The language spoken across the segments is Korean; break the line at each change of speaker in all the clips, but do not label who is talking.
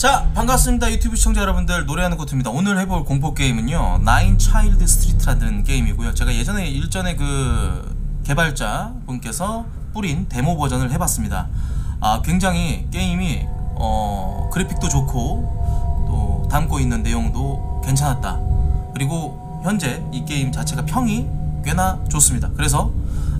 자 반갑습니다 유튜브 시청자 여러분들. 노래하는 코트입니다. 오늘 해볼 공포 게임은요 나인 차일드 스트리트라는 게임이고요. 제가 예전에 일전에 그 개발자 분께서 뿌린 데모 버전을 해봤습니다. 아 굉장히 게임이 어 그래픽도 좋고 또 담고 있는 내용도 괜찮았다. 그리고 현재 이 게임 자체가 평이 꽤나 좋습니다. 그래서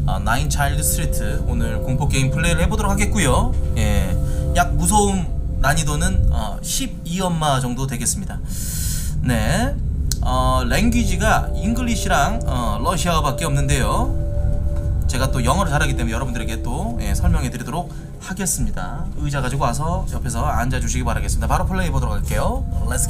아, 나인 차일드 스트리트 오늘 공포 게임 플레이를 해보도록 하겠고요. 예약 무서움 난이도는 어, 12연마 정도 되겠습니다. 네. 어, language가 English랑 어, 러시아어밖에 없는데요. 제가 또 영어를 잘하기 때문에 여러분들에게 또 예, 설명해 드리도록 하겠습니다. 의자 가지고 와서 옆에서 앉아 주시기 바라겠습니다. 바로 플레이 보도록 할게요. Let's.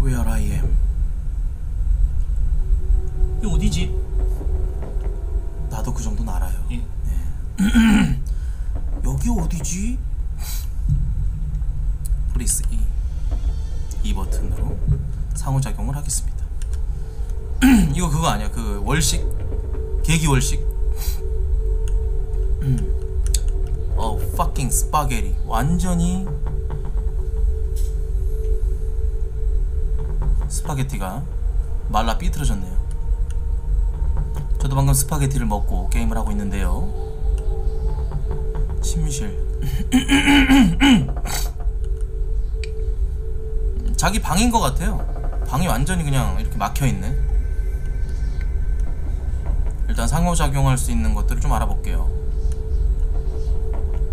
Where I am.
이 어디지?
나도 그 정도는 알아요.
예.
여기 어디지? Press E 이 버튼으로 상호작용을 하겠습니다. 이거 그거 아니야? 그 월식 계기 월식. 음. 어 fucking 스파게티 완전히 스파게티가 말라 삐뚤어졌네요. 저도 방금 스파게티를 먹고 게임을 하고 있는데요. 침실. 자기 방인 것 같아요. 방이 완전히 그냥 이렇게 막혀 있네. 일단 상호작용할 수 있는 것들을 좀 알아볼게요.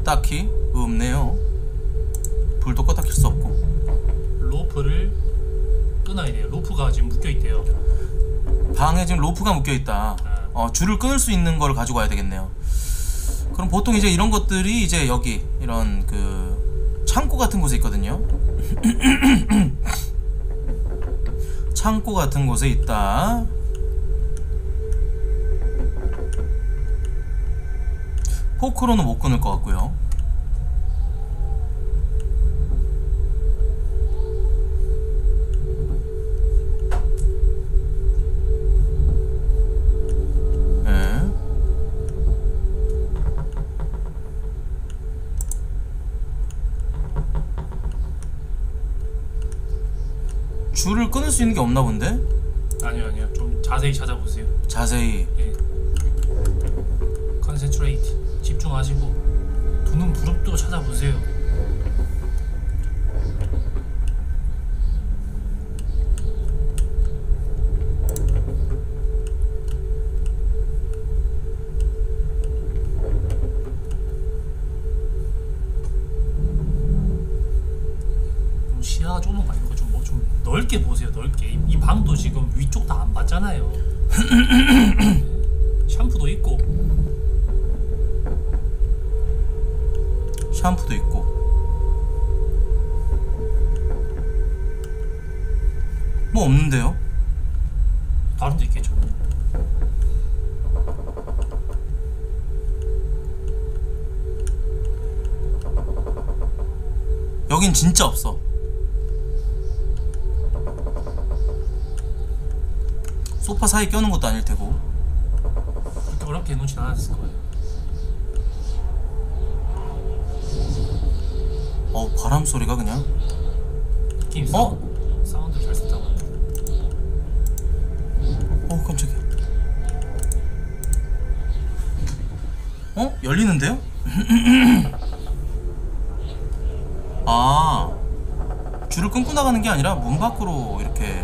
딱히 없네요. 불도 껐다 킬 수 없고.
로프를 끊어야 돼요. 로프가 지금 묶여 있대요.
방에 지금 로프가 묶여 있다. 어, 줄을 끊을 수 있는 걸 가지고 와야 되겠네요. 그럼 보통 이제 이런 것들이 이제 여기 이런 그 창고 같은 곳에 있거든요. 창고 같은 곳에 있다. 포크로는 못 끊을 것 같고요. 줄을 끊을 수 있는 게 없나 본데?
아니요, 아니요. 좀 자세히 찾아보세요.
자세히
예. 컨센트레이트. 집중하시고 두눈 부릅도 찾아보세요.
없는데요?
다른 데 있겠죠.
여긴 진짜 없어. 소파 사이 껴놓은 것도 아닐 테고.
그렇게 어렵게 해놓진 않았을 거예요.
어 바람 소리가 그냥. 어?
있어. 사운드 잘 썼다고.
어 깜짝이야. 어 열리는데요? 아 줄을 끊고 나가는 게 아니라 문 밖으로 이렇게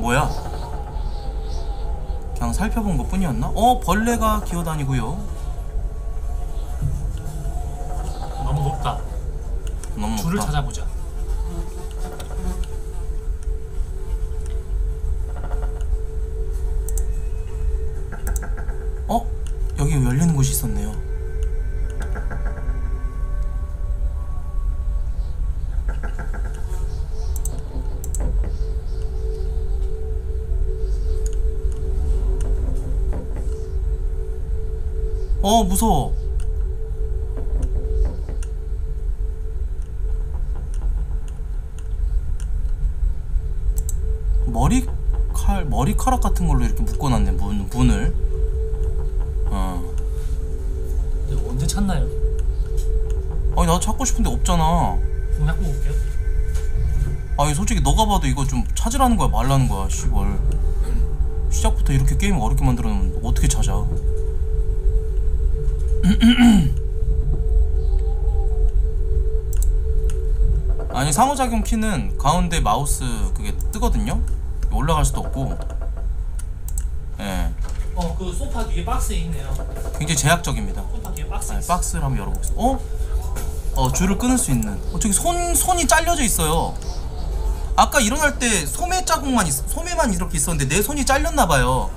뭐야? 그냥 살펴본 것 뿐이었나? 어 벌레가 기어다니고요.
너무 높다.
너무
줄을
높다.
찾아보자.
봐도 이거 좀 찾으라는 거야 말라는 거야 시벌. 시작부터 이렇게 게임 어렵게 만들어 놓으면 어떻게 찾아? 아니 상호작용 키는 가운데 마우스 그게 뜨거든요. 올라갈 수도 없고. 예,
어, 그 소파 뒤에 박스에 있네요.
굉장히 제약적입니다.
소파 뒤에 박스에
아,
있어.
박스를 한번 열어보겠습니다. 어? 어 줄을 끊을 수 있는. 어 저기 손 손이 잘려져 있어요. 아까 일어날 때 소매 자국만 있, 소매만 이렇게 있었는데 내 손이 잘렸나 봐요.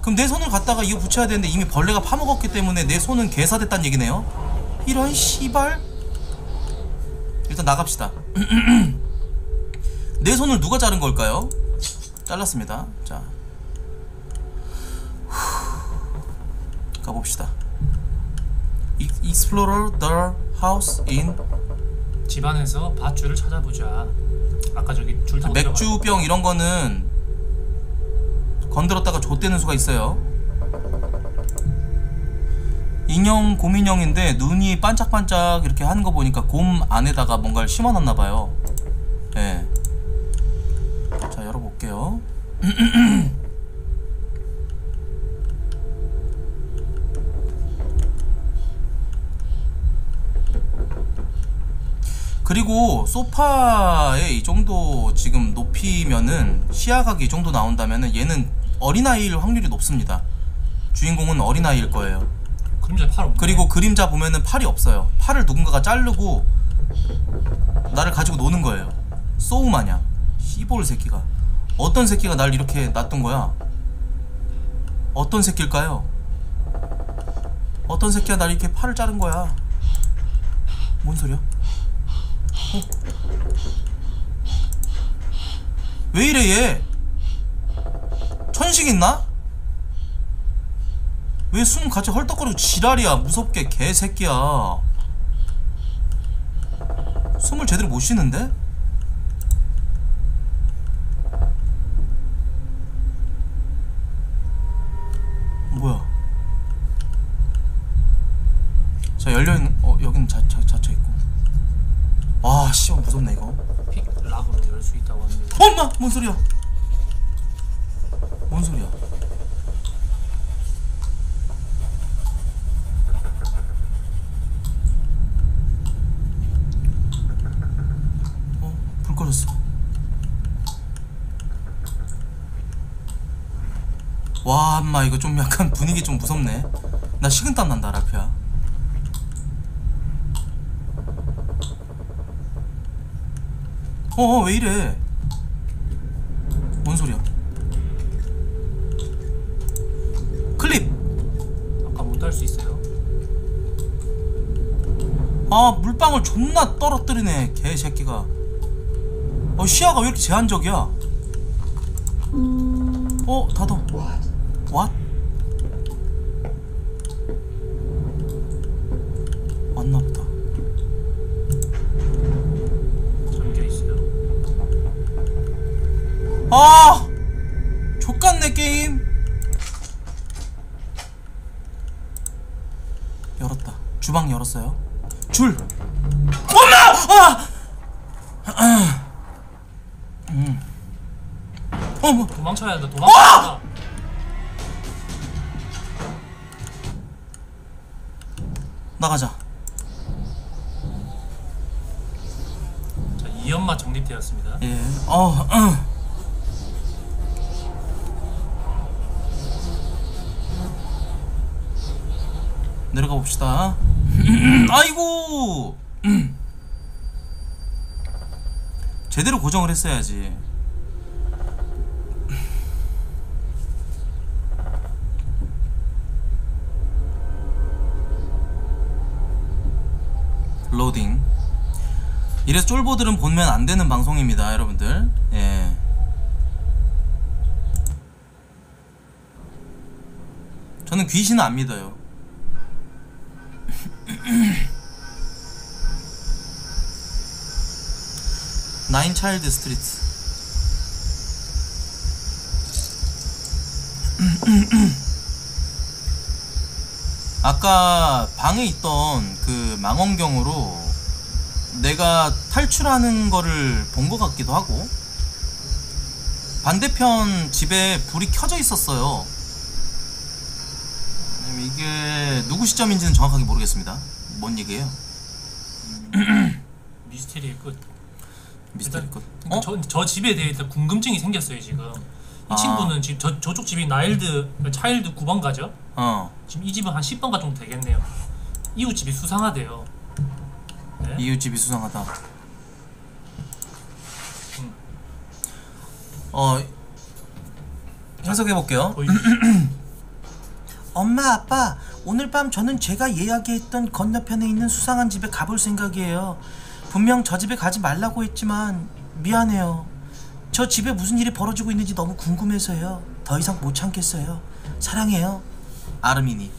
그럼 내 손을 갖다가 이거 붙여야 되는데 이미 벌레가 파먹었기 때문에 내 손은 개사됐단 얘기네요. 이런 씨발. 일단 나갑시다. 내 손을 누가 자른 걸까요? 잘랐습니다. 자. 후. 가봅시다. 이- Explorer the house in
집안에서 밧줄을 찾아보자. 아까 저기 줄 타고
맥주병 이런 거는 건드렸다가 좆되는 수가 있어요. 인형 곰인형인데 눈이 반짝반짝 이렇게 하는 거 보니까 곰 안에다가 뭔가를 심어놨나 봐요. 예. 자 열어볼게요. 그리고 소파에 이 정도 지금 높이면은 시야각이 이 정도 나온다면은 얘는 어린아이일 확률이 높습니다. 주인공은 어린아이일 거예요.
그림자 팔 없네.
그리고 그림자 보면은 팔이 없어요. 팔을 누군가가 자르고 나를 가지고 노는 거예요. 소우 마냥. 씨볼 새끼가. 어떤 새끼가 날 이렇게 놔둔 거야? 어떤 새끼일까요? 어떤 새끼가 날 이렇게 팔을 자른 거야? 뭔 소리야? 어? 왜 이래 얘? 천식 있나? 왜 숨 같이 헐떡거리고 지랄이야 무섭게 개새끼야 숨을 제대로 못 쉬는데? 뭐야 자 열려있는 어 여기는 자, 자, 자체 아 씨발 무섭네 이거
픽 락으로 열 수 있다고 하는데.
엄마 뭔 소리야 뭔 소리야 어, 불 꺼졌어. 와, 엄마 이거 좀 약간 분위기 좀 무섭네. 나 식은땀 난다, 라피야. 어, 어, 왜 이래? 뭔 소리야? 클립.
아까 못 할 수 있어요.
아 물방울 존나 떨어뜨리네 개새끼가 어 시야가 왜 이렇게 제한적이야 어 닫어 아 족같네 게임 열었다 주방 열었어요 줄 엄마 아! 음. 어머
도망쳐야 한다. 도망쳐야 한다.
나가자
자,
갑시다. 아이고! 제대로 고정을 했어야지. 로딩 이래서 쫄보들은 보면 안되는 방송입니다 여러분들. 예. 저는 귀신은 안 믿어요. 차일드 스트리트 아까 방에 있던 그 망원경으로 내가 탈출하는 거를 본 것 같기도 하고 반대편 집에 불이 켜져 있었어요. 음, 이게 누구 시점인지는 정확하게 모르겠습니다. 뭔 얘기예요?
미스테리의 끝.
미스터리 것.
그러니까
어?
저, 저 집에 대해 일단 궁금증이 생겼어요 지금. 이
아.
친구는 지금 저, 저쪽 집이 나일드 차일드 9번 가죠?
어.
지금 이 집은 한 10번가 정도 되겠네요. 이웃 집이 수상하대요. 네?
이웃집이 수상하다.
음.
어 해석해 볼게요.
거의
엄마 아빠 오늘 밤 저는 제가 이야기했던 건너편에 있는 수상한 집에 가볼 생각이에요 분명 저 집에 가지 말라고 했지만 미안해요. 저 집에 무슨 일이 벌어지고 있는지 너무 궁금해서요. 더 이상 못 참겠어요. 사랑해요.
아르민이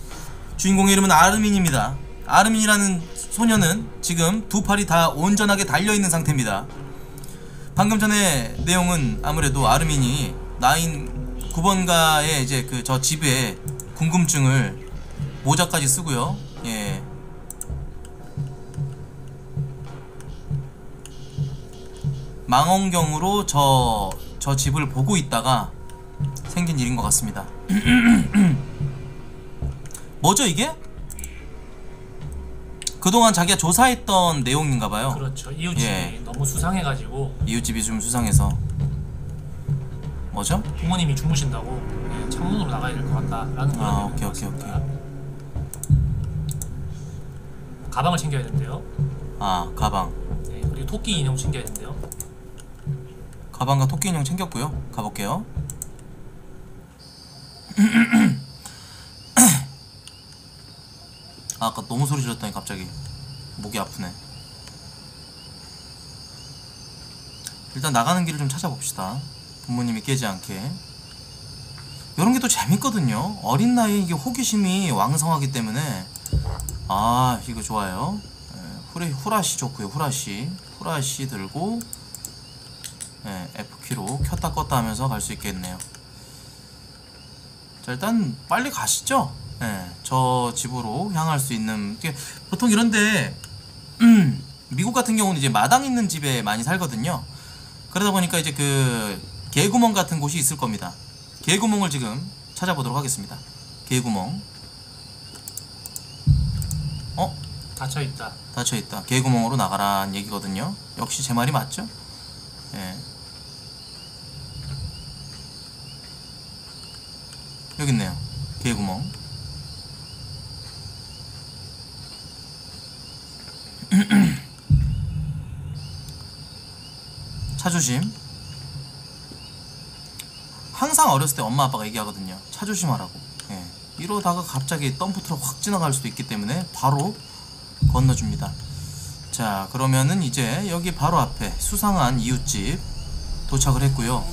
주인공의 이름은 아르민입니다. 아르민이라는 소녀는 지금 두 팔이 다 온전하게 달려있는 상태입니다. 방금 전에 내용은 아무래도 아르민이 나인 9번가의 이제 그 저 집에 궁금증을 모자까지 쓰고요. 예 망원경으로 저, 저 집을 보고 있다가 생긴 일인 것 같습니다 뭐죠 이게? 그동안 자기가 조사했던 내용인가봐요
그렇죠. 이웃 집이
예.
너무 수상해가지고
이웃집이 좀 수상해서 뭐죠?
부모님이 주무신다고 예, 창문으로 나가야 될 것 같다라는
아, 오케이,
것
오케이,
같습니다. 가방을 챙겨야 된대요.
아 가방
네, 그리고 토끼 인형 챙겨야 된대요.
가방과 토끼 인형 챙겼고요. 가볼게요. 아, 아까 너무 소리 질렀더니 갑자기. 목이 아프네. 일단 나가는 길을 좀 찾아봅시다. 부모님이 깨지 않게. 이런 게 또 재밌거든요. 어린 나이에 이게 호기심이 왕성하기 때문에. 아 이거 좋아요. 예, 후레, 후라시 좋고요 후라시. 후라시 들고 예, F키로 켰다 껐다 하면서 갈 수 있겠네요 자 일단 빨리 가시죠 예, 저 집으로 향할 수 있는 보통 이런데 음, 미국 같은 경우는 이제 마당 있는 집에 많이 살거든요 그러다 보니까 이제 그 개구멍 같은 곳이 있을 겁니다 개구멍을 지금 찾아보도록 하겠습니다 개구멍 어?
닫혀 있다.
닫혀있다 개구멍으로 나가란 얘기거든요 역시 제 말이 맞죠? 예. 여기 있네요. 개구멍. 차 조심. 항상 어렸을 때 엄마 아빠가 얘기하거든요. 차 조심하라고. 예. 이러다가 갑자기 덤프트럭 확 지나갈 수도 있기 때문에 바로 건너줍니다. 자 그러면은 이제 여기 바로 앞에 수상한 이웃집 도착을 했고요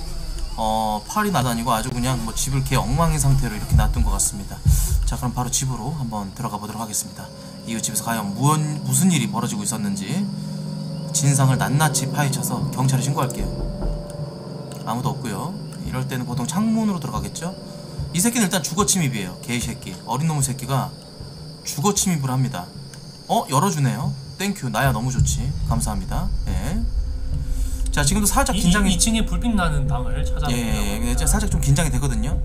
어 파리 날아다니고 아주 그냥 뭐 집을 개 엉망인 상태로 이렇게 놔둔 것 같습니다. 자 그럼 바로 집으로 한번 들어가 보도록 하겠습니다. 이웃 집에서 과연 무언, 무슨 일이 벌어지고 있었는지 진상을 낱낱이 파헤쳐서 경찰에 신고할게요. 아무도 없고요. 이럴 때는 보통 창문으로 들어가겠죠? 이 새끼는 일단 주거 침입이에요 개이 새끼. 어린 놈의 새끼가 주거 침입을 합니다. 어 열어주네요. Thank you 나야 너무 좋지. 감사합니다. 예. 자 지금도 살짝
이,
긴장이
2층에 불빛 나는 방을 찾아보려고
예, 예, 예. 살짝 좀 긴장이 되거든요.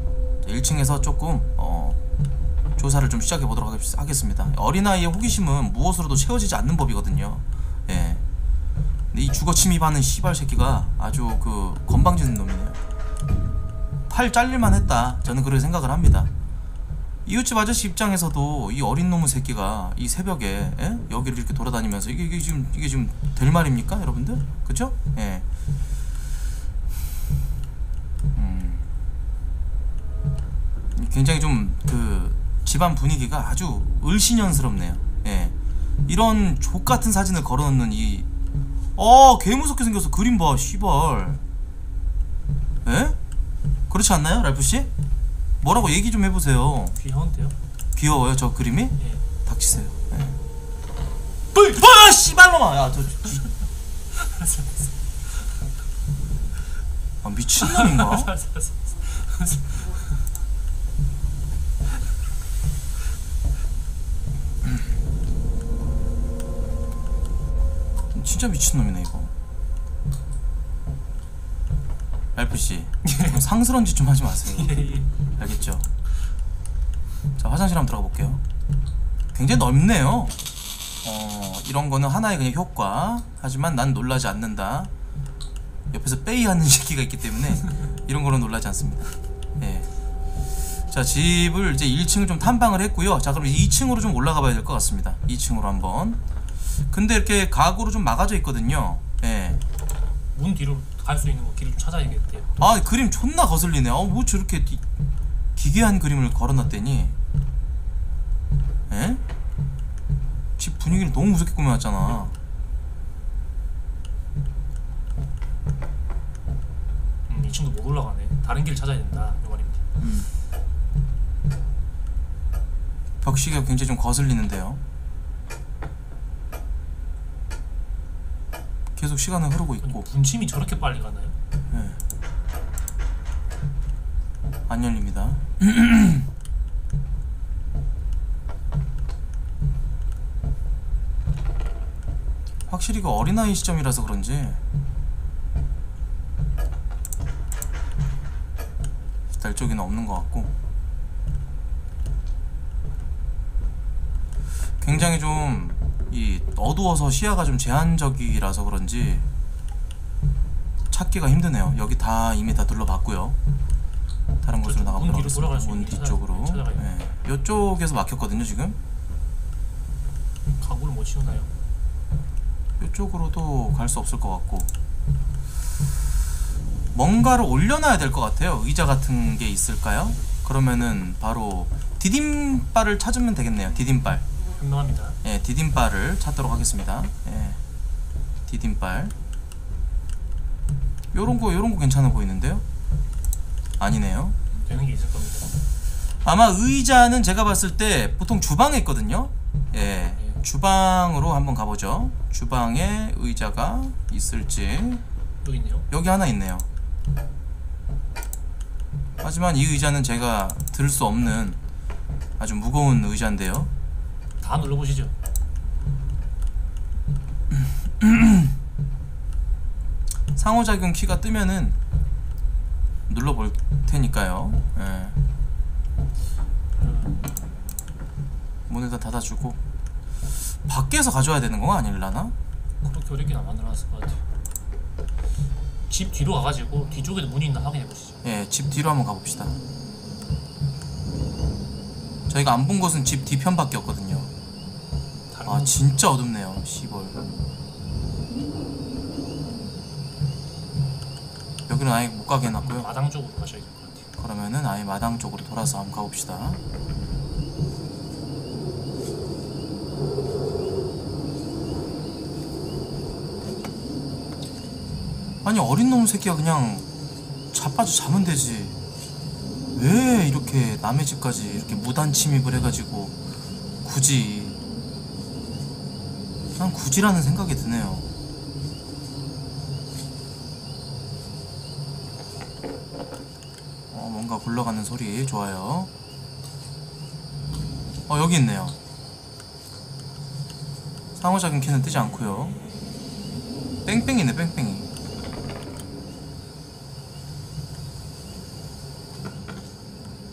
1층에서 조금 어, 조사를 좀 시작해 보도록 하겠- 하겠습니다. 어린아이의 호기심은 무엇으로도 채워지지 않는 법이거든요. 예. 근데 이 주거 침입하는 씨발 새끼가 아주 그 건방진 놈이네요. 팔 잘릴만 했다. 저는 그렇게 생각을 합니다 이웃집 아저씨 입장에서도 이 어린 놈의 새끼가 이 새벽에 예? 여기를 이렇게 돌아다니면서 이게, 이게 지금 이게 지금 될 말입니까 여러분들 그죠? 예. 음. 굉장히 좀 그 집안 분위기가 아주 을신연스럽네요. 예. 이런 족 같은 사진을 걸어놓는 이 어, 개 무섭게 생겼어. 그림 봐, 씨발. 에? 그렇지 않나요, 랄프 씨? 뭐라고 얘기 좀 해보세요.
귀여운데요?
귀여워요, 저 그림이?
예.
닥치세요. 예. 뭐야, 씨발놈아! 야, 저, 지... 아, 미친놈인가? 진짜 미친놈이네, 이거. 랄프 씨, 좀 상스러운 짓 좀 하지 마세요.
예, 예.
알겠죠? 자 화장실 한번 들어가 볼게요. 굉장히 넓네요. 어 이런 거는 하나의 그냥 효과. 하지만 난 놀라지 않는다. 옆에서 빼이 하는 새끼가 있기 때문에 이런 거는 놀라지 않습니다. 예. 자 집을 이제 1층을 좀 탐방을 했고요. 자 그럼 2층으로 좀 올라가 봐야 될 것 같습니다. 2층으로 한번. 근데 이렇게 가구로 좀 막아져 있거든요. 예.
문 뒤로 갈 수 있는 거 길을 좀 찾아야겠대요.
아 그림 존나 거슬리네. 어뭐 저렇게 기, 기괴한 그림을 걸어놨대니? 에? 집 분위기를 너무 무섭게 꾸며놨잖아.
음, 2층도 못 올라가네. 다른 길을 찾아야 된다. 이 말입니다.
벽시계가 굉장히 좀 거슬리는데요. 계속 시간은 흐르고 있고
분침이 저렇게 빨리 가나요?
안 열립니다. 확실히 그 어린아이 시점이라서 그런지 달 쪽에는 없는 것 같고 굉장히 좀 이 어두워서 시야가 좀 제한적이라서 그런지 찾기가 힘드네요. 여기 다 이미 다 둘러봤고요. 다른 곳으로
저쪽
나가
문
보도록
뒤로 돌아갈
하겠습니다. 수문 뒤쪽으로. 예. 이쪽에서 막혔거든요 지금.
가구를 못 치우나요?
이쪽으로도 갈 수 없을 것 같고. 뭔가를 올려놔야 될 것 같아요. 의자 같은 게 있을까요? 그러면은 바로 디딤발을 찾으면 되겠네요. 디딤발.
현명합니다.
예, 디딤발을 찾도록 하겠습니다. 예. 디딤발. 요런 거, 요런 거 괜찮아 보이는데요? 아니네요.
되는 게 있을 겁니다.
아마 의자는 제가 봤을 때 보통 주방에 있거든요. 예. 주방으로 한번 가보죠. 주방에 의자가 있을지.
여기 있네요.
여기 하나 있네요. 하지만 이 의자는 제가 들 수 없는 아주 무거운 의자인데요.
다 눌러보시죠.
상호작용 키가 뜨면은 눌러볼 테니까요. 예. 문을 다 닫아주고 밖에서 가져와야 되는 거 아닐라나?
그렇게 어렵게 안 만들어놨을 것 같아요. 집 뒤로 가가지고 뒤쪽에도 문이 있나 확인해 보시죠.
예, 집 뒤로 한번 가봅시다. 저희가 안 본 곳은 집 뒤편밖에 없거든요. 아
문-
진짜 어둡네요. 시벌. 여기는 아예 못 가게 해놨고요.
마당 쪽으로 가셔야 될 것 같아요.
그러면은 아예 마당 쪽으로 돌아서 한번 가봅시다. 아니 어린 놈 새끼가 그냥 자빠져 자면 되지. 왜 이렇게 남의 집까지 이렇게 무단 침입을 해가지고 굳이 난 굳이라는 생각이 드네요. 어, 뭔가 굴러가는 소리 좋아요. 어 여기 있네요. 상호작용 키는 뜨지 않고요. 뺑뺑이네 뺑뺑이.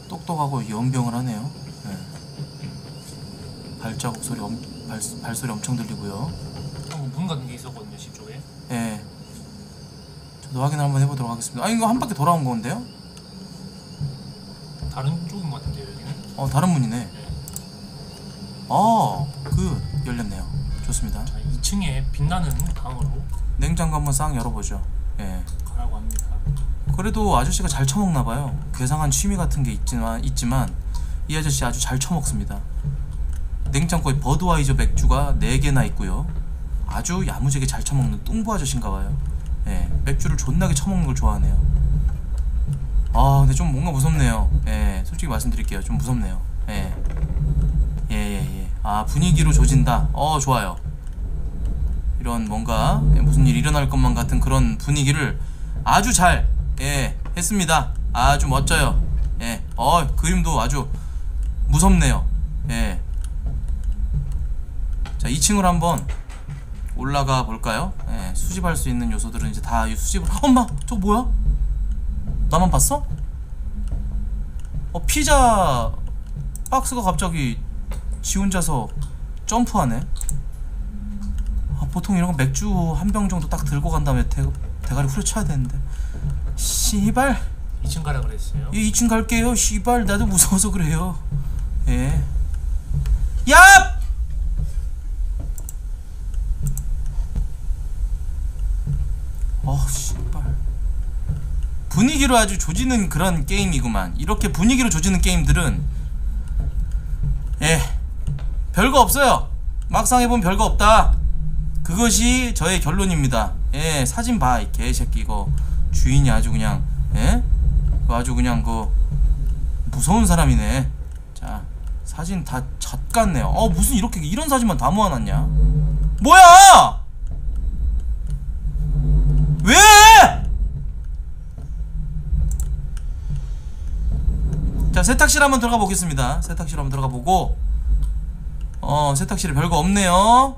똑똑하고 연병을 하네요. 네. 발자국 소리 엄, 발, 발소리 엄청 들리고요.
문 같은 게 있었거든요. 집 쪽에.
예. 저도 확인을 한번 해보도록 하겠습니다. 아 이거 한 바퀴 돌아온 건데요?
다른 쪽인 것 같은데요. 여기는.
어 다른 문이네.
네.
아, 그 열렸네요. 좋습니다.
자, 2층에 빛나는 방으로
냉장고 한번 싹 열어보죠. 예.
가라고 합니다.
그래도 아저씨가 잘 처먹나 봐요. 괴상한 취미 같은 게 있지만 있지만 이 아저씨 아주 잘 처먹습니다. 냉장고에 버드와이저 맥주가 4개나 있고요. 아주 야무지게 잘 처먹는 뚱보 아저씨인가봐요. 예 맥주를 존나게 처먹는 걸 좋아하네요. 아 근데 좀 뭔가 무섭네요. 예 솔직히 말씀드릴게요. 좀 무섭네요. 예. 예 예 예. 아 분위기로 조진다. 어 좋아요. 이런 뭔가 예, 무슨 일 일어날 것만 같은 그런 분위기를 아주 잘 예, 했습니다. 아주 멋져요. 예, 어 그림도 아주 무섭네요. 예. 자 2층으로 한번 올라가 볼까요? 예, 수집할 수 있는 요소들은 이제 다 수집을. 엄마, 저 뭐야? 나만 봤어? 어 피자 박스가 갑자기 지 혼자서 점프하네. 아, 보통 이런 거 맥주 한 병 정도 딱 들고 간 다음에 대, 대가리 후려쳐야 되는데 씨발
2층 가라 그랬어요.
이 2층 갈게요 씨발 나도 무서워서 그래요 예 야! 어 씨발 분위기로 아주 조지는 그런 게임이구만 이렇게 분위기로 조지는 게임들은 예 별거 없어요 막상 해보면 별거 없다 그것이 저의 결론입니다. 예, 사진 봐, 이 개새끼 이거 주인이 아주 그냥 예, 그 아주 그냥 그 무서운 사람이네. 자, 사진 다 잣 같네요. 어, 무슨 이렇게 이런 사진만 다 모아놨냐? 뭐야? 왜? 자, 세탁실 한번 들어가 보겠습니다. 세탁실 한번 들어가 보고, 어, 세탁실에 별거 없네요.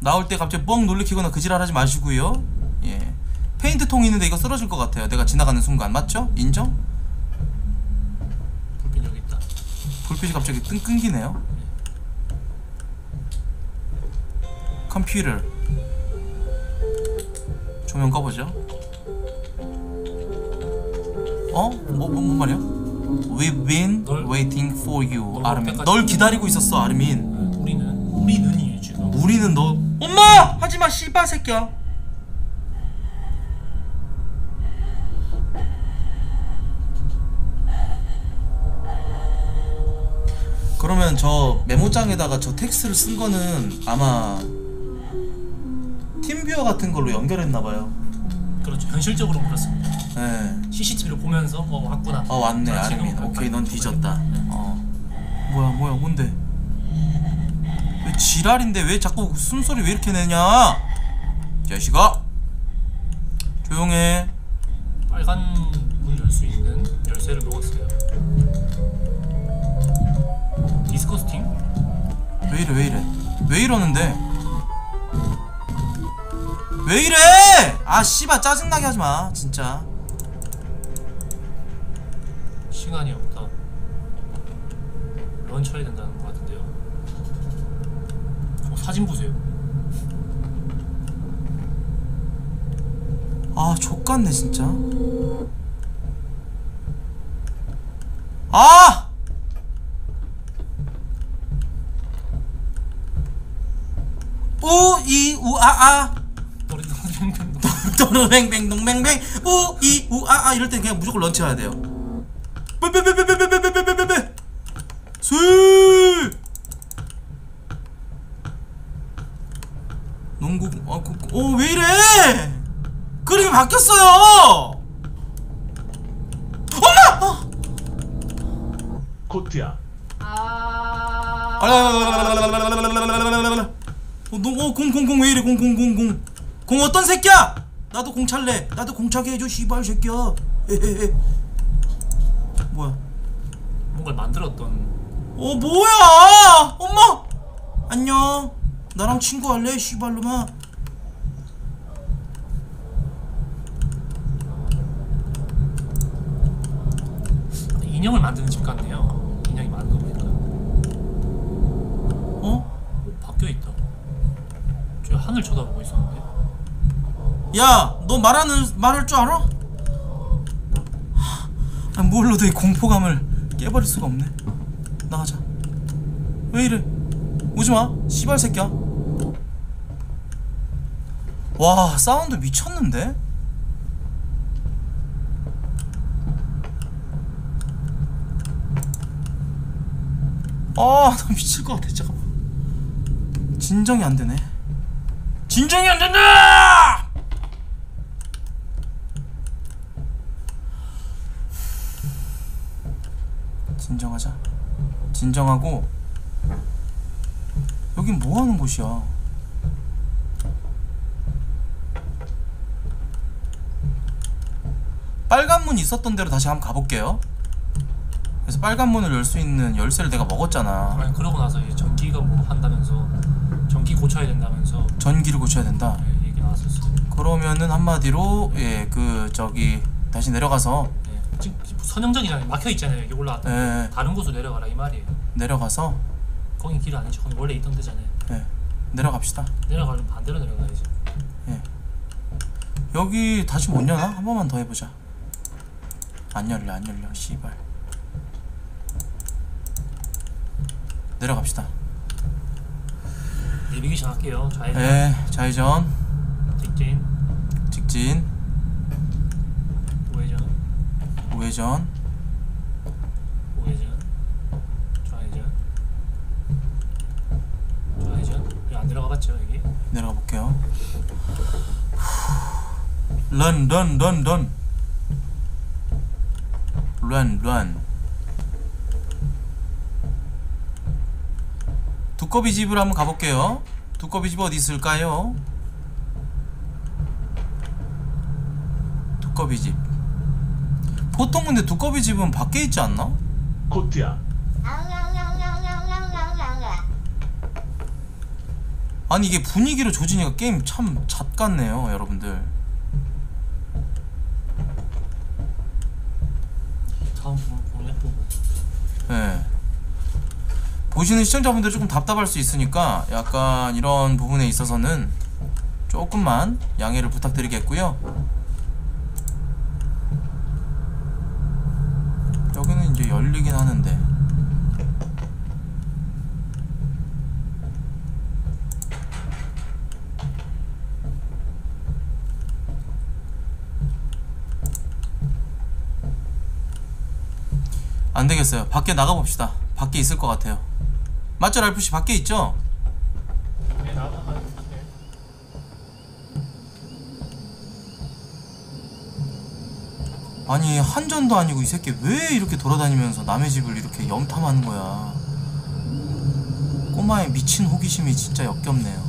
나올 때 갑자기 뻥 놀래키거나 그지랄 하지 마시고요. 예. 페인트 통 있는데 이거 쓰러질 것 같아요. 내가 지나가는 순간 맞죠? 인정?
불빛 여기 있다.
불빛이 갑자기 뜬 끊기네요. 컴퓨터 조명 꺼보죠. 어? 뭐, 뭐, 뭔 말이야? We've been
널-
waiting for you,
널
아르민. 널 기다리고 있었어, 아르민.
우리는 우리는이에요 지금.
우리는 너 엄마 하지마 씨발 새끼야 그러면 저 메모장에다가 저 텍스트를 쓴 거는 아마 팀뷰어 같은 걸로 연결했나 봐요
그렇죠. 현실적으로 그렇습니다.
네.
CCTV를 보면서 어 왔구나.
어 왔네
아, 지금
아르민
갈
오케이. 넌 뒤졌다 어 뭐야 뭐야 뭔데 왜 지랄인데 왜 자꾸 숨소리 왜 이렇게 내냐 자식아 조용해
빨간 문 열 수 있는 열쇠를 먹었어요. 디스커스팅?
왜 이래 왜 이래 왜 이러는데 왜 이래 아 씨발 짜증나게 하지마 진짜
시간이 없다. 런쳐야 된다는 것 같은데요. 어, 사진 보세요.
아 족같네 진짜 아
머리 뱅뱅
또르뱅뱅동뱅뱅 우이 우아아 이럴 때 그냥 무조건 런치해야 돼요 빼빼빼빼빼빼빼빼빼빼 술 농구 아어왜 이래 그림이 바뀌었어요 엄마 어.
코트야
어공공공 왜 이래 공공공공 공 어떤 새끼야 나도 공 찰래. 나도 공 차게 해줘 씨발 새끼야. 헤헤헤. 뭐야?
뭔가를 만들었던.
어 뭐야? 엄마! 안녕. 나랑 친구할래 씨발로마.
인형을 만드는 집 같네요. 인형이 많은 거 보니까.
어?
오, 바뀌어 있다. 저 하늘 쳐다보고 있었는데.
야, 너 말하는 말할 줄 알아? 아, 뭘로도 이 공포감을 깨버릴 수가 없네. 나가자. 왜 이래? 오지 마, 씨발 새끼야. 와, 사운드 미쳤는데? 아, 나 미칠 것 같아. 잠깐만. 진정이 안 되네. 진정이 안 된다! 진정하자. 진 정하고 여긴 뭐 하는 곳이야? 빨간 문 있었던 대로 다시 한번 가볼게요. 그래서 빨간 문을 열 수 있는 열쇠를 내가 먹었잖아.
아니 그러고 나서 이제 전기가 뭐 한다면서 전기 고쳐야 된다면서
전기를 고쳐야 된다.
예, 얘기 나왔었어요.
그러면은 한마디로 예 그 저기 다시 내려가서
예. 지금 선형적이잖아요. 막혀 있잖아요. 여기 올라왔다.
예
다른 곳으로 내려가라 이 말이에요.
내려가서
거기 길 아니죠. 거기 원래 있던 데잖아요.
예 내려갑시다.
내려가면 반대로 내려가야지.
여기 다시 못 여나? 한 번만 더 해보자. 안 열려 안 열려 씨발. 내려갑시다.
내비게이션 할게요. 좌회전,
예 좌회전
직진,
직진
우회전,
우회전
우회전, 좌회전, 좌회전. 여기 안 내려가봤죠 여기?
내려가 볼게요. 런, 런, 런, 런. 런, 런. 두꺼비 집으로 한번 가볼게요. 두꺼비 집 어디 있을까요? 두꺼비 집. 보통 근데 두꺼비 집은 밖에 있지 않나?
코트야.
아니 이게 분위기로 조진이가 게임 참 잣같네요 여러분들. 예. 보시는 시청자분들 조금 답답할 수 있으니까 약간 이런 부분에 있어서는 조금만 양해를 부탁드리겠고요. 여기는 이제 열리긴 하는데 안 되겠어요. 밖에 나가 봅시다. 밖에 있을 것 같아요. 맞죠, 랄프 씨? 밖에 있죠?
네, 나가. 네.
아니 한전도 아니고 이 새끼 왜 이렇게 돌아다니면서 남의 집을 이렇게 염탐하는 거야? 꼬마의 미친 호기심이 진짜 역겹네요.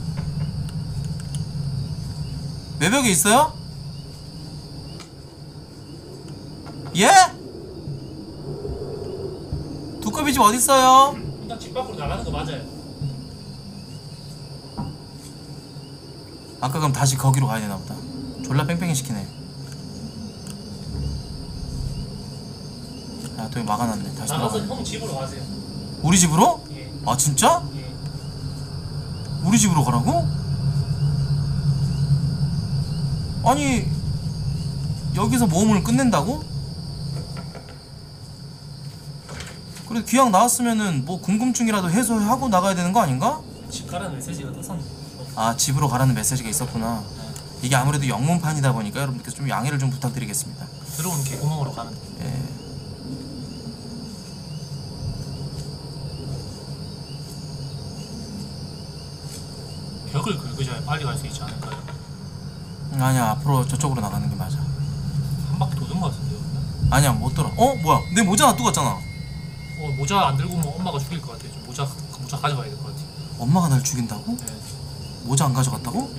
외벽에 있어요? 예? 두꺼비 집 어디 있어요?
일단 집 밖으로 나가는 거 맞아요.
아까 그럼 다시 거기로 가야 되나 보다. 졸라 뺑뺑이 시키네. 이거 막아놨네. 다시
나가서
들어가.
형 집으로 가세요.
우리 집으로?
예.
아 진짜?
예.
우리 집으로 가라고? 아니 여기서 모험을 끝낸다고? 그래 귀양 나왔으면은 뭐 궁금증이라도 해소하고 나가야 되는 거 아닌가?
집 가라는 메시지가 떴었는데.
아 집으로 가라는 메시지가 있었구나 이게 아무래도 영문판이다 보니까 여러분께서 좀 양해를 좀 부탁드리겠습니다
들어오는 개구멍으로 가면 돼.
예.
벽을 긁으셔야 빨리 갈 수 있지 않을까요?
아니야 앞으로 저쪽으로 나가는 게 맞아
한 바퀴 도는 것 같은데요.
아니야 못 돌아 어 뭐야 내 모자 놔두고 갔잖아
어 모자 안 들고 오면 엄마가 죽일 것 같아요. 좀 모자 그 모자 가져가야 될 것 같아요.
엄마가 날 죽인다고?
네.
모자 안 가져갔다고?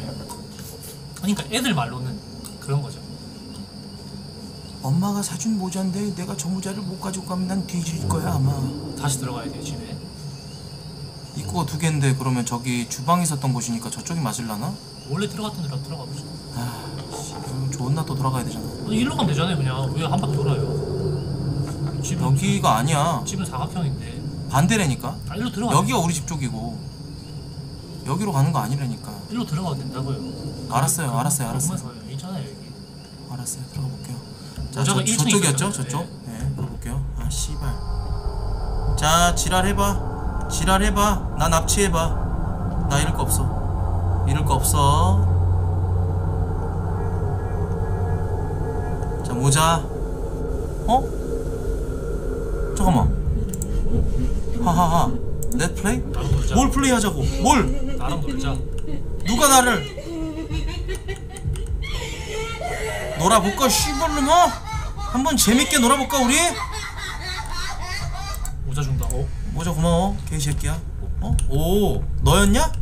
그러니까 애들 말로는 그런 거죠.
엄마가 사준 모자인데 내가 저 모자를 못 가지고 가면 난 뒤질 거야 아마.
다시 들어가야 돼요 집에.
입구가 두 개인데 그러면 저기 주방이 있었던 곳이니까 저쪽이 맞을라나?
원래 들어갔던 데로 들어가 보죠.
아, 씨, 그럼 좋은 날 또 돌아가야 되잖아.
아니 일로 가면 되잖아요 그냥 왜 한 바퀴 돌아요? 집은
여기가 아니야.
집은 사각형인데.
반대라니까.
아 일로 들어가.
여기가 우리 집 쪽이고 여기로 가는 거 아니라니까.
일로 들어가도 된다고요.
알았어요,
그-
알았어요,
그
알았어요.
보면서 있잖아요 여기.
알았어요. 들어가 볼게요. 자, 저,
1층에
저쪽이었죠? 저쪽? 네, 들어가 볼게요. 아, 씨발. 자, 지랄 해봐. 지랄해봐. 나 납치해봐. 나 잃을 거 없어. 잃을 거 없어. 자, 모자. 어? 잠깐만. 하하하. 넷 플레이? 뭘 플레이 하자고? 뭘?
나랑 놀자.
누가 나를 놀아볼까 씨발놈아 한번 재밌게 놀아볼까 우리?
모자
고마워 개새끼야 어? 오 너였냐?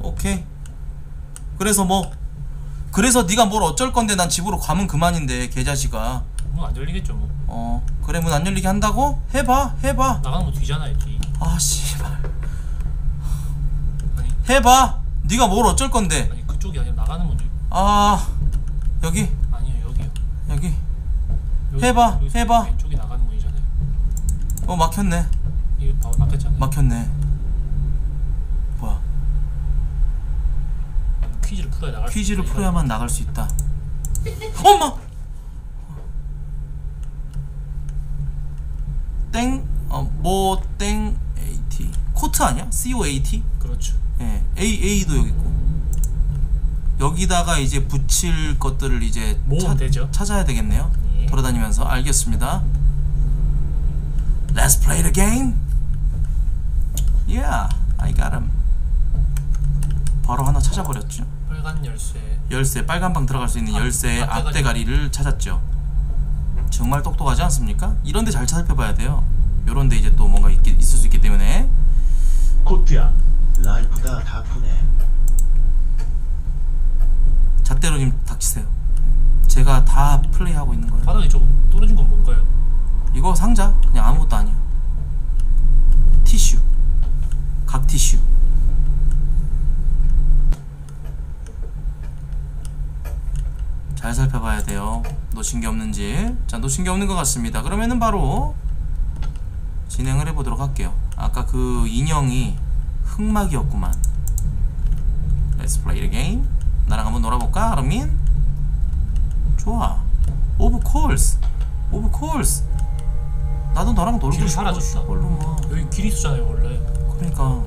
오케이 그래서 뭐 그래서 네가 뭘 어쩔 건데 난 집으로 가면 그만인데 개자식아
문 안 열리겠죠 뭐.
어 그래 문 안 열리게 한다고? 해봐 해봐
나가는 거 뒤잖아요 뒤.
아 씨발
아니
해봐 네가 뭘 어쩔 건데
아니 그쪽이 아니라 나가는 문.
아 여기
아니요 여기요.
여기
여기
해봐, 해봐.
왼쪽이 나가는 문이잖아요.
어 막혔네
이거 바로 막혔잖아요.
막혔네 뭐야
퀴즈를 풀어야 나갈 수
퀴즈를
있으니까.
풀어야만 나갈 수 있다 엄마 땡 어 뭐 땡 AT 코트 아니야? COAT?
그렇죠.
예 A A도 여기 있고 여기다가 이제 붙일 것들을 이제
모으면 되죠.
찾아야 되겠네요
예.
돌아다니면서 알겠습니다 Let's play the game Yeah I got him 바로 하나 찾아버렸죠
빨간 열쇠.
열쇠 빨간 방 들어갈 수 있는
앞-
열쇠의
앞대가리.
앞대가리를 찾았죠. 정말 똑똑하지 않습니까? 이런데 잘 살펴봐야 돼요. 요런데 이제 또 뭔가 있, 있을 수 있기 때문에
코트야 라이프가 다 푸네
잣대로님 닥치세요. 제가 다 플레이하고 있는 거예요.
바닥에 조금 떨어진 건 뭔가요?
이거 상자 그냥 아무것도 아니야. 티슈, 각 티슈. 잘 살펴봐야 돼요. 놓친 게 없는지. 자, 놓친 게 없는 것 같습니다. 그러면은 바로 진행을 해보도록 할게요. 아까 그 인형이 흑막이었구만. Let's play the game. 나랑 한번 놀아볼까, 아르민? 좋아. Of course. Of course. 나도 너랑 놀고 싶어.
사라졌다.
뭐.
여기 길이 있었잖아요 원래.
그러니까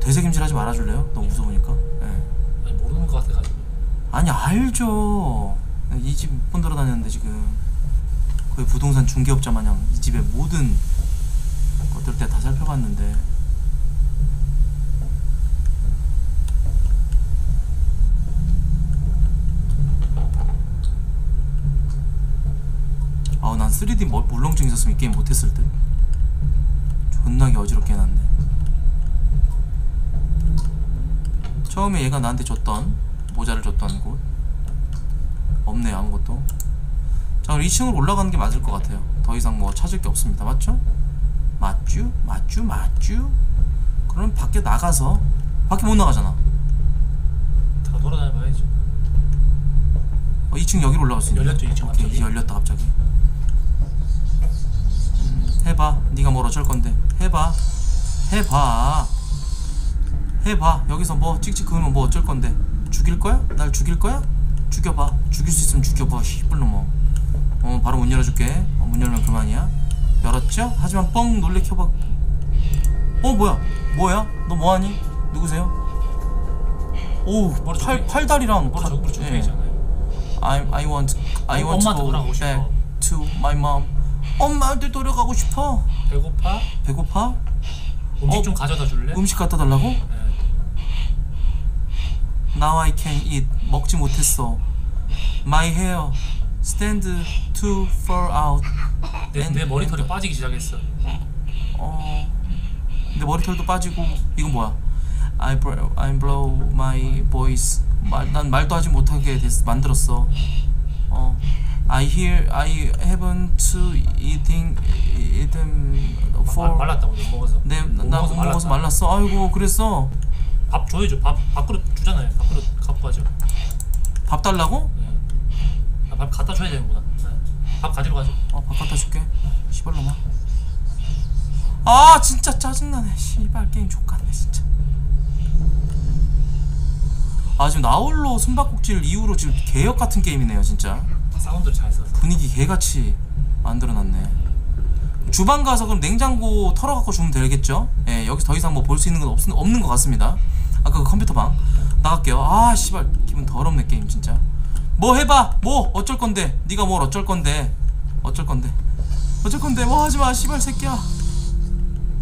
되새김질 하지 말아줄래요? 너무 무서우니까. 예.
아니 모르는 것 같아가지고.
아니 알죠. 이집못 돌아다녔는데 지금 거의 부동산 중개업자 마냥 이 집의 모든 것들 때다 살펴봤는데 아우 난 3D 뭐- 물렁증 있었으면 이 게임 못했을 듯 존나게 어지럽게 해놨네 처음에 얘가 나한테 줬던 모자를 줬던 곳 없네 요 아무것도 자 그럼 2층으로 올라가는 게 맞을 것 같아요 더 이상 뭐 찾을 게 없습니다 맞죠? 맞쥬? 맞쥬? 맞쥬? 그럼 밖에 나가서 밖에 못 나가잖아
다 돌아다녀봐야죠.
어, 2층 여기로 올라갈 수 있네
열렸죠, 2층
오케이
갑자기.
열렸다 갑자기 음, 해봐 네가 뭘 어쩔 건데 해봐 해봐 해봐 여기서 뭐 찍찍 그으면 뭐 어쩔 건데 죽일 거야? 날 죽일 거야? 죽여봐 죽일 수 있으면 죽여봐 씨뿔놈어 어 바로 문 열어줄게 어, 문 열면 그만이야 열었죠? 하지만 뻥 놀래켜봐 어 뭐야 뭐야? 너 뭐하니? 누구세요? 오,
머리
팔,
좀-
팔다리랑
머리 머리 좀
예. I I want I
어,
want to go back to my mom. 엄마한테 돌아가고 싶어.
배고파?
배고파?
음식
어?
좀 가져다 줄래?
음식 갖다 달라고?
네.
Now I can eat. 먹지 못했어. My hair stand too far out.
내,
엔-
내 머리털이 빠지기 시작했어.
어. 내 머리털도 빠지고 이건 뭐야? I blow, I blow my voice. 말, 난 말도 하지 못하게 됐, 만들었어. 어. I hear I haven't eating eaten
마-
for
말, 말랐다고 못 먹어서.
네, 못나못 먹어서 말랐어. 아이고, 그랬어.
밥 줘야죠. 밥 밥그릇 주잖아요. 밥그릇 갖고 가죠.
밥 달라고?
네. 아, 밥 갖다 줘야 되는구나. 네. 밥 가지러 가죠.
어, 밥 갖다 줄게. 시발놈아. 아, 진짜 짜증나네. 씨발 게임 족같네, 진짜. 아, 지금 나홀로 숨바꼭질 이후로 지금 개역 같은 게임이네요, 진짜.
사운드를 잘 써서.
분위기 개같이 만들어놨네. 주방 가서 그럼 냉장고 털어갖고 주면 되겠죠? 예, 여기서 더 이상 뭐 볼 수 있는 건 없, 없는 것 같습니다. 아까 그 컴퓨터 방 나갈게요. 아, 씨발 기분 더럽네 게임 진짜. 뭐 해봐, 뭐 어쩔 건데? 네가 뭘 어쩔 건데? 어쩔 건데? 어쩔 건데? 뭐 하지 마, 씨발 새끼야.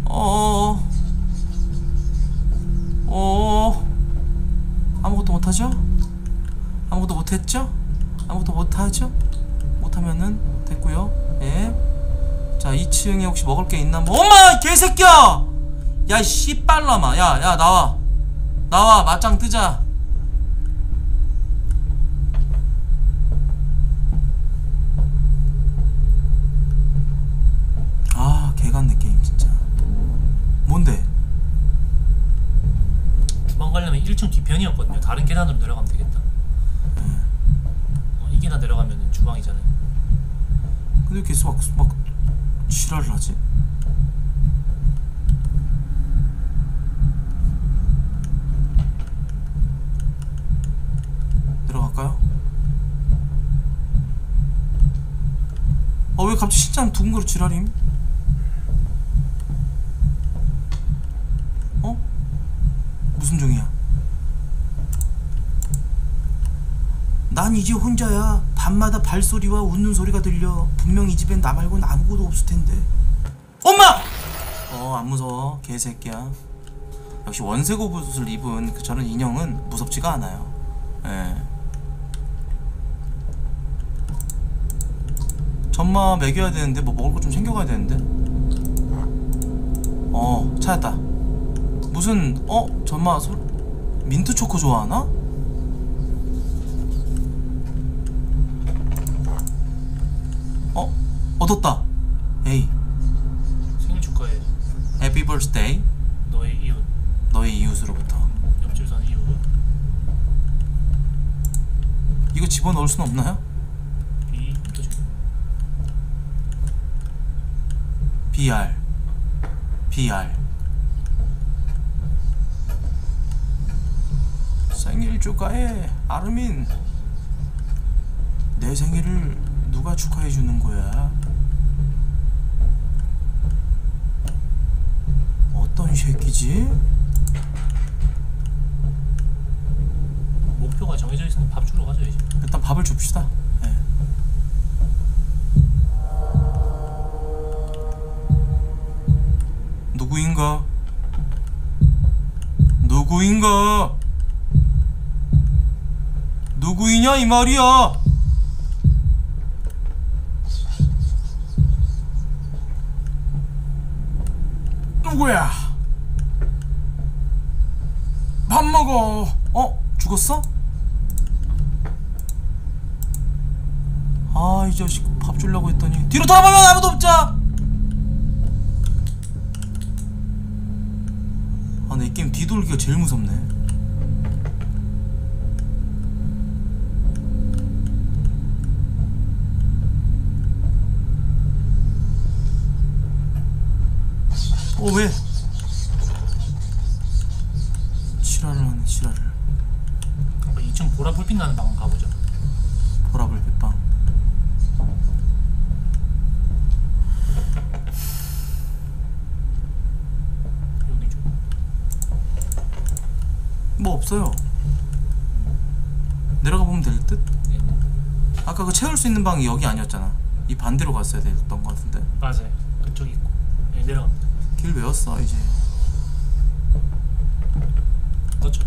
어. 어. 아무것도 못하죠? 아무것도 못했죠? 아무것도 못하죠? 못하면은 됐고요. 예. 자 2층에 혹시 먹을 게 있나? 뭐 엄마 개새끼야! 야 씨발라마 야야 나와 나와 맞짱 뜨자 아 개같네 게임 진짜 뭔데?
주방 가려면 1층 뒤편이었거든요. 다른 계단으로 내려가면 되겠다. 어, 이 계단 내려가면 주방이잖아요.
근데 왜 계속 막, 막 지랄을 하지? 내려갈까요? 아 왜 갑자기 신장 둥그러 지랄임? 어? 무슨 종이야?
난 이제 혼자야. 밤마다 발소리와 웃는 소리가 들려. 분명 이 집엔 나 말고는 아무것도 없을 텐데.
엄마! 어, 안 무서워. 개새끼야. 역시 원색 옷을 입은 그 저런 인형은 무섭지가 않아요. 예. 전마 먹여야 되는데 뭐 먹을 거 좀 챙겨가야 되는데. 어, 찾았다. 무슨 어, 전마 소... 민트 초코 좋아하나? 어, 얻었다. 에이,
생일 축하해.
Happy birthday.
너의 이웃.
너의 이웃으로부터
옆집 사는 이웃.
이거 집어 넣을 수는 없나요?
비. 그죠.
BR BR 생일 축하해 아르민 내 생일을 누가 축하해 주는 거야? 어떤 새끼지?
목표가 정해져 있으면 밥 주러 가줘야지.
일단 밥을 줍시다. 예. 누구인가? 누구인가? 누구이냐 이 말이야? 누구야? 밥 먹어. 어? 죽었어? 아, 이 자식 밥 주려고 했더니 뒤로 돌아보면 아무도 없자. 아, 내 게임 뒤돌기가 제일 무섭네. 어, 왜? 하네, 지랄을.
한번 2층 보라 불빛 나는 방 가보자.
보라 불 빛 방.
여기 좀.
뭐 없어요. 내려가 보면 될 듯?
네.
아까 그 채울 수 있는 방이 여기 아니었잖아. 이 반대로 갔어야 됐던 것 같은데.
맞아요. 그쪽이 있고. 여기 내려갑니다.
길 외웠어 이제.
그렇죠.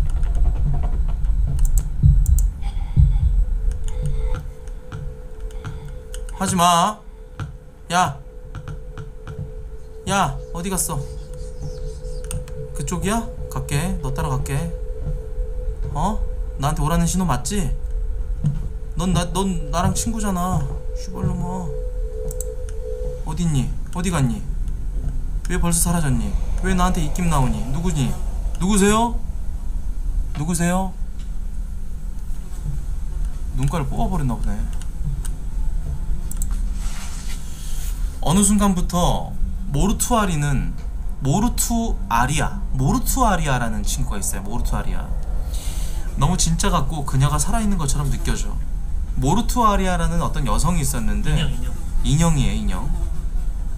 하지 마. 야. 야 어디 갔어? 그쪽이야? 갈게. 너 따라갈게. 어? 나한테 오라는 신호 맞지? 넌 나 넌 나랑 친구잖아. 슈발로마. 어딨니? 어디 갔니? 왜 벌써 사라졌니? 왜 나한테 입김 나오니? 누구니? 누구세요? 누구세요? 눈가를 뽑아버렸나 보네. 어느 순간부터 모르투아리는 모르투아리아 모르투아리아라는 친구가 있어요 모르투아리아. 너무 진짜 같고 그녀가 살아있는 것처럼 느껴져. 모르투아리아라는 어떤 여성이 있었는데
인형 인형.
인형이에요 인형.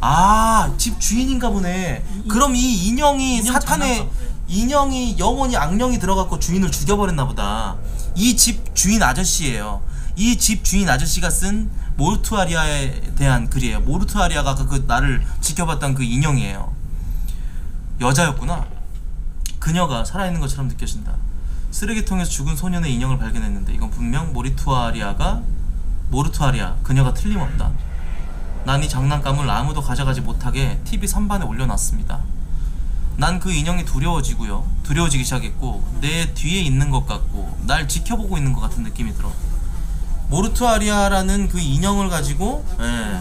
아 집 주인인가 보네. 그럼 이 인형이
인형
사탄의
네.
인형이 영원히 악령이 들어갖고 주인을 죽여버렸나 보다. 이 집 주인 아저씨예요. 이 집 주인 아저씨가 쓴 모르투아리아에 대한 글이에요 모르투아리아가 그, 그 나를 지켜봤던 그 인형이에요 여자였구나. 그녀가 살아있는 것처럼 느껴진다. 쓰레기통에서 죽은 소년의 인형을 발견했는데 이건 분명 모리투아리아가 모르투아리아 그녀가 틀림없다. 난 이 장난감을 아무도 가져가지 못하게 TV 선반에 올려놨습니다. 난 그 인형이 두려워지고요. 두려워지기 시작했고 내 뒤에 있는 것 같고 날 지켜보고 있는 것 같은 느낌이 들어. 모르투아리아라는 그 인형을 가지고 예.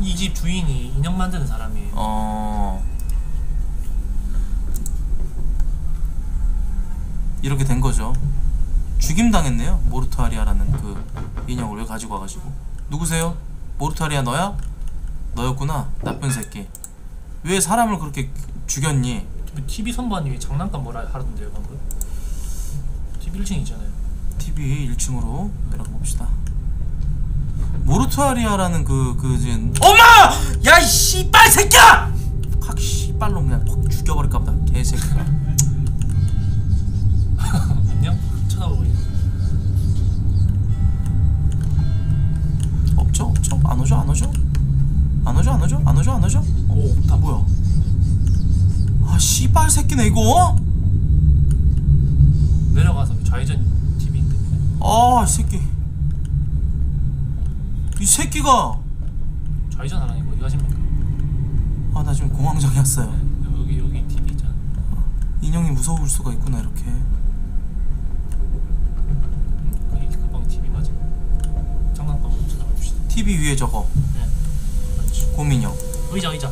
이집 주인이 인형 만드는 사람이에요.
어 이렇게 된 거죠. 죽임 당했네요. 모르투아리아라는 그 인형을 왜 가지고 와가지고 누구세요? 모르투아리아 너야? 너였구나 나쁜 새끼. 왜 사람을 그렇게 죽였니?
TV 선반이 왜 장난감 뭐라 하던데요 방금? TV 1층 있잖아요.
TV 1층으로 내려가 봅시다. 모르투아리아라는 그그 이제 엄마! 야 이 씨발 새끼야! 확 씨발로 그냥 확 죽여버릴까 보다 개새끼가.
안녕? 쳐다보고 있는.
없죠 없죠 안 오죠 안 오죠 안 오죠 안 오죠 안 오죠 안 오죠 어, 오다 뭐야 아 씨발 새끼네 이거
내려가서 좌회전.
아이 새끼 이 새끼가
좌회전 하라니까 어디 가십니까?
아 나 지금 공황장애였어요
여기 여기 TV 있잖아.
인형이 무서울 수가 있구나 이렇게
그게 그방 TV 맞아. 장난감 찾아봐 봅시다.
TV 위에 저거
네. 그렇지.
곰인형
의자 의자.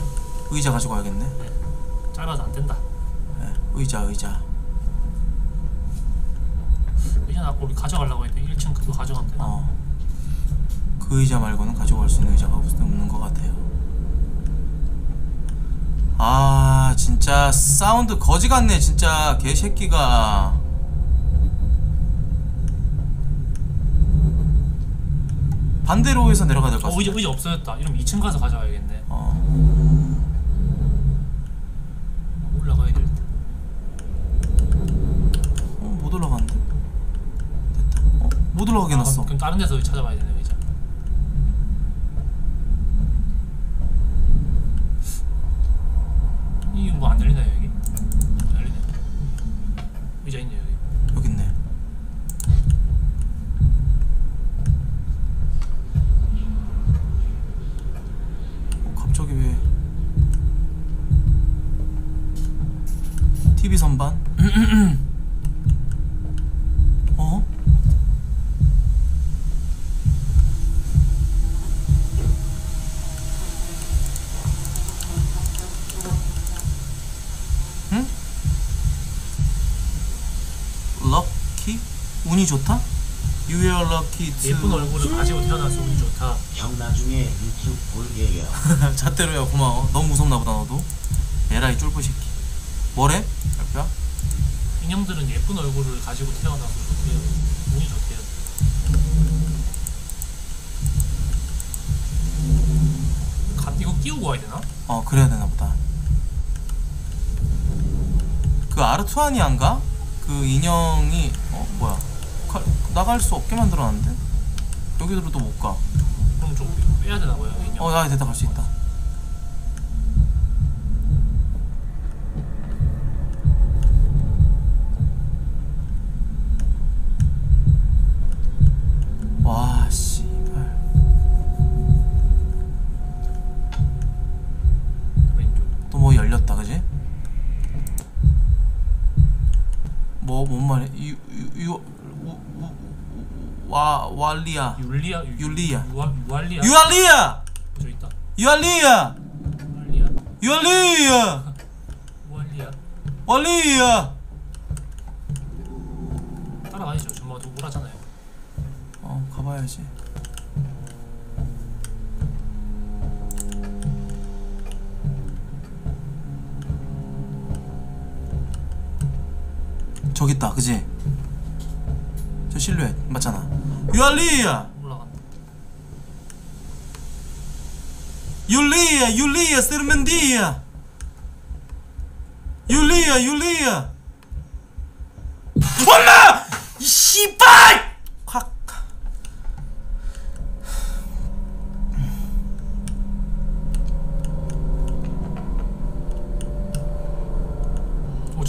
의자 가지고 와야겠네
네. 짧아서 안 된다.
네, 의자 의자
아까 우리 가져가려고 했는데 1층 그거 가져가면 되나?
어. 그 의자 말고는 가져갈 수 있는 의자가 없- 없는 것 같아요. 아 진짜 사운드 거지 같네 진짜 개새끼가. 반대로 해서 내려가야 될것
어, 의자
같아.
의자 없어졌다. 이러면 2층 가서 가져와야겠네.
어.
올라가야 될 때.
어, 못 올라가는데. 됐다. 어, 못 올라가게
아,
해놨어.
그럼 다른 데서 찾아봐야 되네 의자. 이거 뭐 안 열리나요 여기? 열리네. 의자 있네 여기.
여기 있네. 어, 갑자기 왜? TV 선반? 어? 응? 럭키? 운이 좋다? You are lucky to
예쁜 얼굴을 가지고 태어나서 운이 좋다.
형 나중에 유튜브 볼게 요.
잣대로야 고마워 너무 무섭나 보다 너도 에라이 쫄보 새끼 뭐래? 알피야?
인형들은 예쁜 얼굴을 가지고 태어나서 좋대요. 운이 좋대요. 가, 이거 끼우고 와야 되나?
어 그래야 되나 보다 그 아르투아니안가? 그 인형이 나갈 수 없게 만들어놨는데? 여기로도 못 가
그럼 좀 빼야 되나 봐요.
어, 야, 됐다, 갈 수 있다. 와, 씨발.
왼쪽.
또 뭐 열렸다, 그지? 뭐, 뭔 말이야? 유, 유, 유, 우, 우, 우, 와, 왈리아.
율리아 유-
율리아.
유아 유알리아
유알리아!
저 있다.
유알리아!
유알리아
유알리아!
유알리아
왈리아!
따라가야죠. 정말 누구라잖아요.
어 가봐야지 저기 있다 그지? 저 실루엣 맞잖아
올라간다.
율리아 율리아 세르멘디아 율리아 율리아 엄마! 이 씨발! 확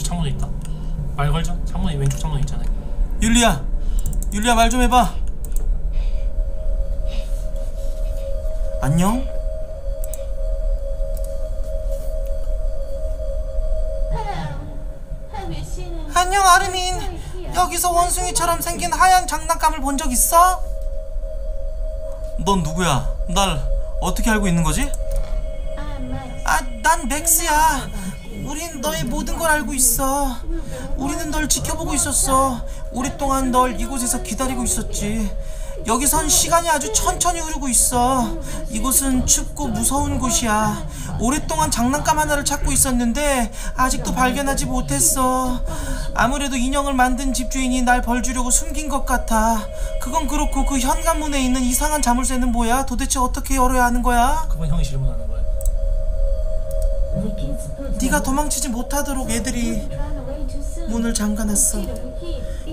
창문에 있다. 말 걸자. 창문에 왼쪽 창문에 있잖아요.
율리야 율리야 말 좀 해봐 안녕? 안녕 아르민 여기서 원숭이처럼 생긴 하얀 장난감을 본 적 있어? 넌 누구야? 날 어떻게 알고 있는 거지? 아, 난 맥스야. 우린 너의 모든 걸 알고 있어. 우리는 널 지켜보고 있었어. 오랫동안 널 이곳에서 기다리고 있었지. 여기선 시간이 아주 천천히 흐르고 있어. 이곳은 춥고 무서운 곳이야. 오랫동안 장난감 하나를 찾고 있었는데 아직도 발견하지 못했어. 아무래도 인형을 만든 집주인이 날 벌 주려고 숨긴 것 같아. 그건 그렇고 그 현관문에 있는 이상한 자물쇠는 뭐야? 도대체 어떻게 열어야 하는 거야?
그건 형이 질문하는 거야.
네가 도망치지 못하도록 애들이 문을 잠가놨어.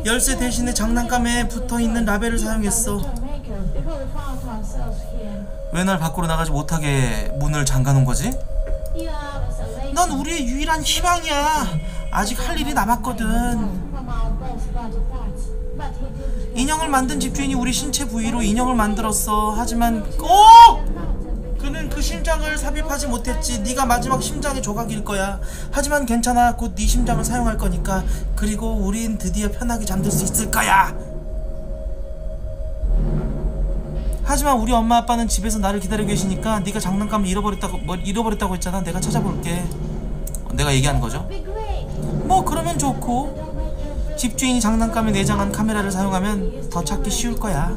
열쇠 대신에 장난감에 붙어있는 라벨을 사용했어. 왜 날 밖으로 나가지 못하게 문을 잠가놓은 거지? 넌 우리의 유일한 희망이야. 아직 할 일이 남았거든. 인형을 만든 집주인이 우리 신체 부위로 인형을 만들었어. 하지만 오! 그 심장을 삽입하지 못했지. 네가 마지막 심장의 조각일 거야. 하지만 괜찮아. 곧 네 심장을 사용할 거니까. 그리고 우린 드디어 편하게 잠들 수 있을 거야. 하지만 우리 엄마 아빠는 집에서 나를 기다리고 계시니까 네가 장난감을 잃어버렸다고 뭐 잃어버렸다고 했잖아. 내가 찾아볼게. 어, 내가 얘기하는 거죠? 뭐 그러면 좋고 집주인이 장난감에 내장한 카메라를 사용하면 더 찾기 쉬울 거야.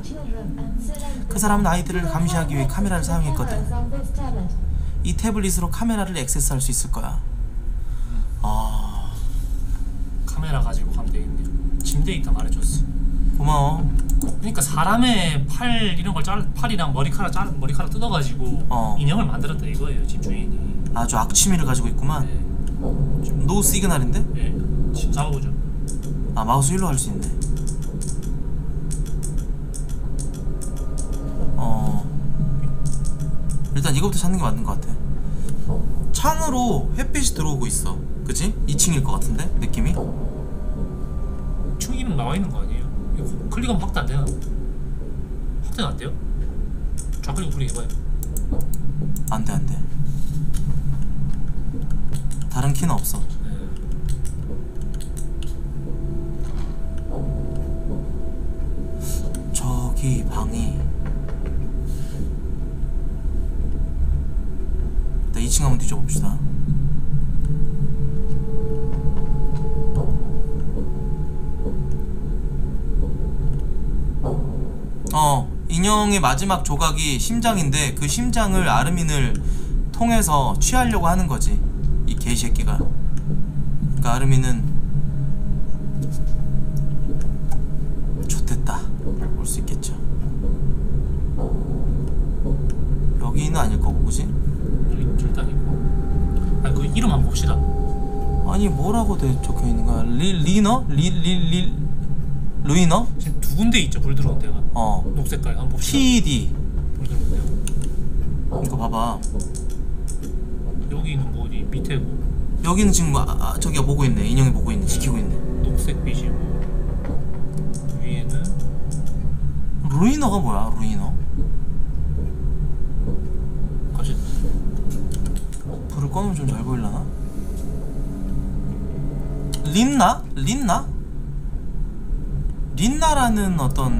그 사람은 아이들을 감시하기 위해 카메라를 사용했거든. 이 태블릿으로 카메라를 액세스할 수 있을 거야. 아
카메라 가지고 가면 되겠네요. 침대에 있다 말해줬어.
고마워.
그러니까 사람의 팔 이런 걸 잘, 팔이랑 머리카락 잘, 머리카락 뜯어가지고
어.
인형을 만들었다 이거예요 집주인이.
아주 악취미를 가지고 있구만.
네.
노 시그널인데?
예. 지금 잡아보죠.
아 마우스 일로 할 수 있네. 어 일단 이거부터 찾는 게 맞는 것 같아. 창으로 햇빛이 들어오고 있어. 그치? 2층일 것 같은데 느낌이?
층 이름 나와 있는 거 아니에요? 이거 클릭하면 확대 안 되나? 확대는 안 돼요? 좌클릭 클릭 해봐요.
안돼 안돼. 다른 키는 없어.
네.
저기 방이 일단 2층 한번 뒤져봅시다. 어 인형의 마지막 조각이 심장인데 그 심장을 아르민을 통해서 취하려고 하는 거지 이 개새끼가. 그러니까 아르민은 좆됐다 볼 수 있겠죠 여기는 아닐 거고 그지?
여기 절대 아니고. 아니 그 이름 한번 봅시다.
아니 뭐라고 돼 적혀 있는 거야 리, 리너? 리, 리, 리, 루이너?
지금 두 군데 있죠 불 들어온 데가.
어
녹색깔 한번 봅시다.
PD
불 들어온 데가.
이거 봐봐
여기는 뭐지 밑에고
여기는 지금 아, 아, 저기가 보고 있네 인형이 보고 있네 지키고 있네
녹색 빛이고 위에는
루이너가 뭐야 루이너?
갑자기
불을 꺼놓으면 좀 잘 보일라나? 린나? 린나? 린나라는 어떤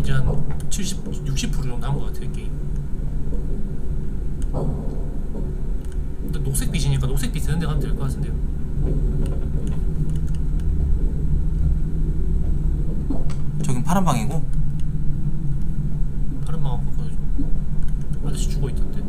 이제 한 70, 60% 정도 한 것 같아요 게임. 근데 녹색빛이니까 녹색빛 쓰는 데 가면 될 것 같은데요.
저긴 파란 방이고
다른 마음 그거 아저씨 죽어 있던데.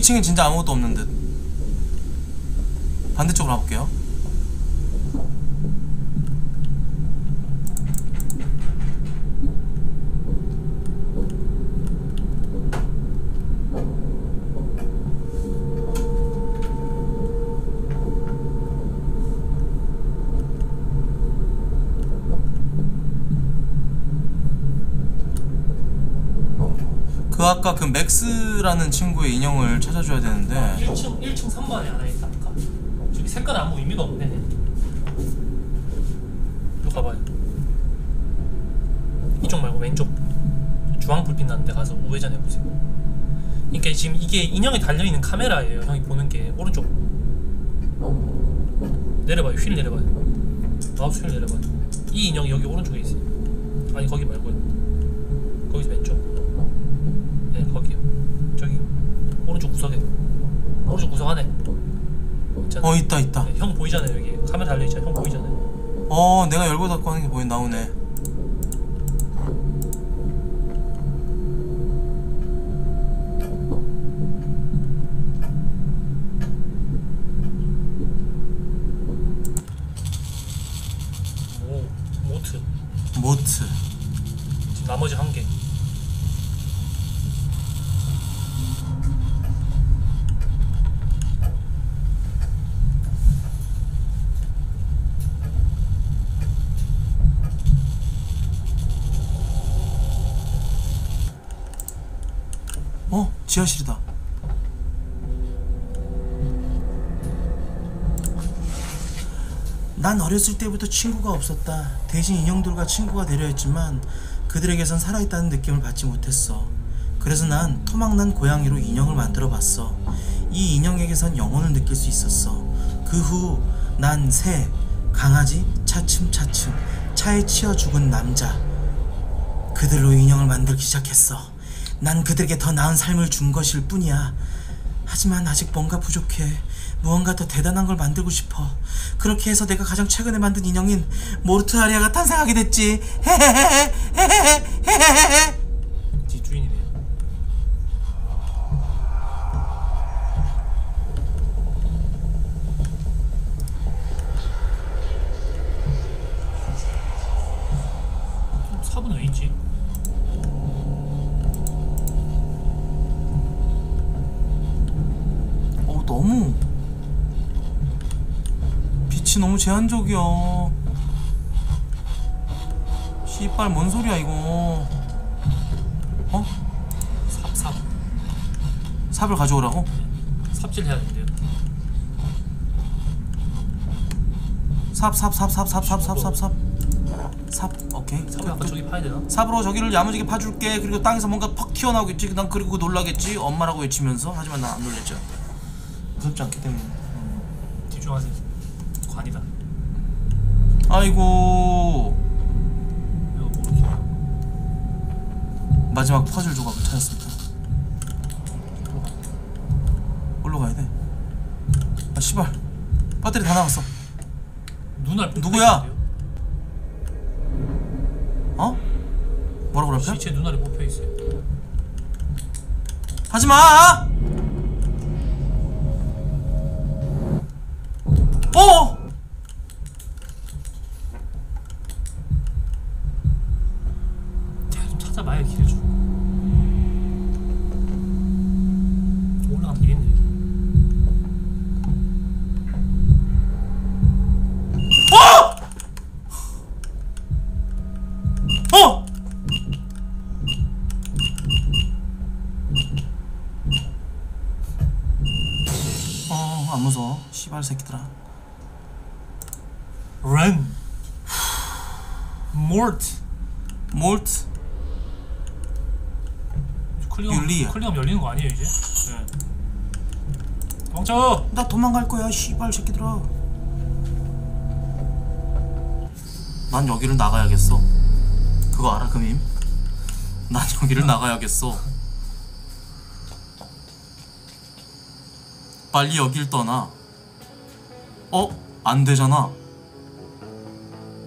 2층엔 진짜 아무것도 없는 듯. 반대쪽으로 가볼게요. 그 아까 그 맥스라는 친구의 인형을 찾아줘야 되는데
1층 1층 3번에 하나 있다니까. 저기 색깔 아무 의미가 없네. 이거 가봐요. 이쪽 말고 왼쪽 주황 불빛 나는 데 가서 우회전 해보세요. 그러니까 지금 이게 인형에 달려 있는 카메라예요. 형이 보는 게 오른쪽. 내려봐요. 휠 내려봐요. 마우스 휠 내려봐요. 이 인형이 여기 오른쪽에 있어요. 아니 거기 말고요. 거기서 왼쪽. 네 거기요. 저기 오른쪽 구석에. 오른쪽 구석 안에. 있잖아요.
어 있다 있다
네, 형 보이잖아요 여기 카메라 달려 있잖아요. 형 보이잖아요.
어 내가 열고 닫고 하는 게 보이 나오네
오 모트.
모트
지금 나머지 한 개.
어 지하실이다
난 어렸을 때부터 친구가 없었다. 대신 인형들과 친구가 되려 했지만 그들에게선 살아있다는 느낌을 받지 못했어. 그래서 난 토막난 고양이로 인형을 만들어 봤어. 이 인형에게선 영혼을 느낄 수 있었어. 그 후 난 새, 강아지, 차츰차츰 차에 치여 죽은 남자. 그들로 인형을 만들기 시작했어. 난 그들에게 더 나은 삶을 준 것일 뿐이야. 하지만 아직 뭔가 부족해. 무언가 더 대단한 걸 만들고 싶어. 그렇게 해서 내가 가장 최근에 만든 인형인 모르트 아리아가 탄생하게 됐지. 헤헤헤헤헤헤헤헤헤.
제한적이야 씨발 뭔 소리야 이거 어?
삽, 삽.
삽을 가져오라고?
삽질 해야 된대요.
삽 삽 삽 삽 삽 삽 삽 삽삽삽 오케이
삽이 아까 저기 파야 되나?
삽으로 저기를 야무지게 파줄게 그리고 땅에서 뭔가 퍽 튀어나오겠지 난 그리고 놀라겠지 엄마라고 외치면서 하지만 난 안 놀랬죠 무섭지 않기 때문에
집중하세요. 관이다.
아이고. 마지막 퍼즐 조각을 찾았습니다 올라가야 돼 아, 씨발 배터리 다 나갔어
눈알
누구야? 어? 뭐라고 그럴까?
시체 눈알이 뽑혀 있어요.
하지마! 어!
찾아봐야 길을 줘. 올라가면 되겠네.
어! 어, 안 무서워. 씨발 새끼들아.
Run. Mort.
몰트.
클리어
윤리야.
클리어 열리는 거 아니에요 이제? 네.
도망갈 거야 씨발 새끼들아
난 여기를 나가야겠어. 그거 알아, 금임? 난 여기를 나가야겠어. 빨리 여길 떠나. 어? 안 되잖아.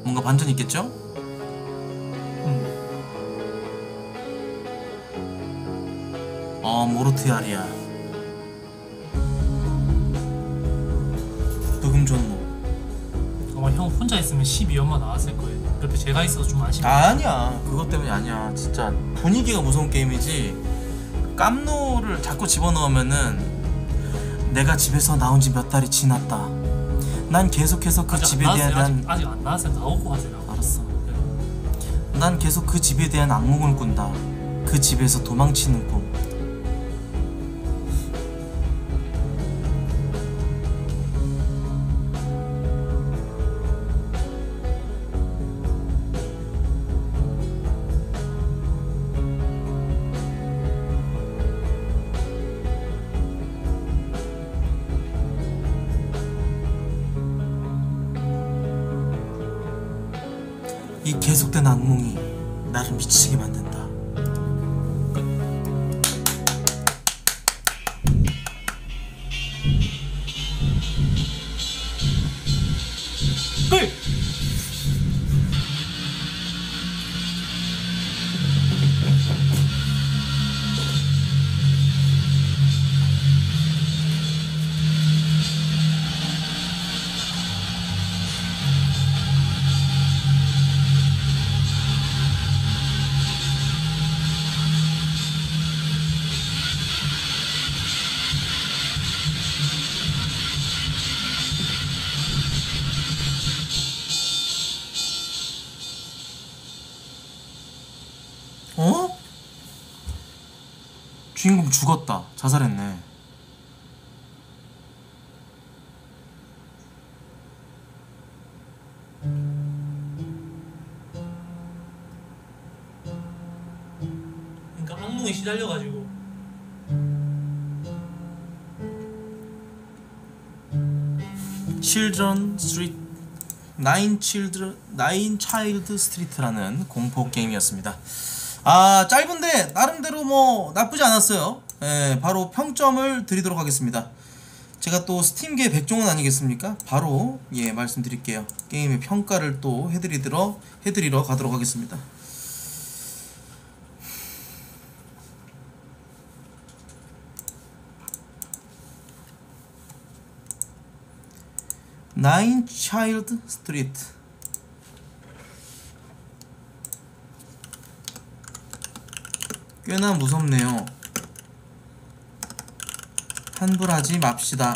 뭔가 반전 있겠죠? 어, 모르티알이야. 부금 존모.
아마 형 혼자 있으면 12연마 나왔을 거예요. 그때 제가 있어서 좀 아쉽네.
아니야 그것 때문이 아니야 진짜 분위기가 무서운 게임이지 깜노를 자꾸 집어넣으면은 내가 집에서 나온 지 몇 달이 지났다 난 계속해서 그
아직
집에
안
대한
나왔어요. 아직, 아직 안 나왔어요. 나오고 하세요.
알았어
네.
난 계속 그 집에 대한 악몽을 꾼다 그 집에서 도망치는 꿈 자살했네
그러니까 악몽에 시달려가지고
스트리트 나인 칠드 나인 차일드 스트리트라는 공포 게임이었습니다. 아 짧은데 나름대로 뭐 나쁘지 않았어요. 예, 바로 평점을 드리도록 하겠습니다. 제가 또 스팀계 백종원 아니겠습니까? 바로 예 말씀드릴게요. 게임의 평가를 또 해드리도록 해드리러 가도록 하겠습니다. Nine Child Street 꽤나 무섭네요. 환불하지 맙시다.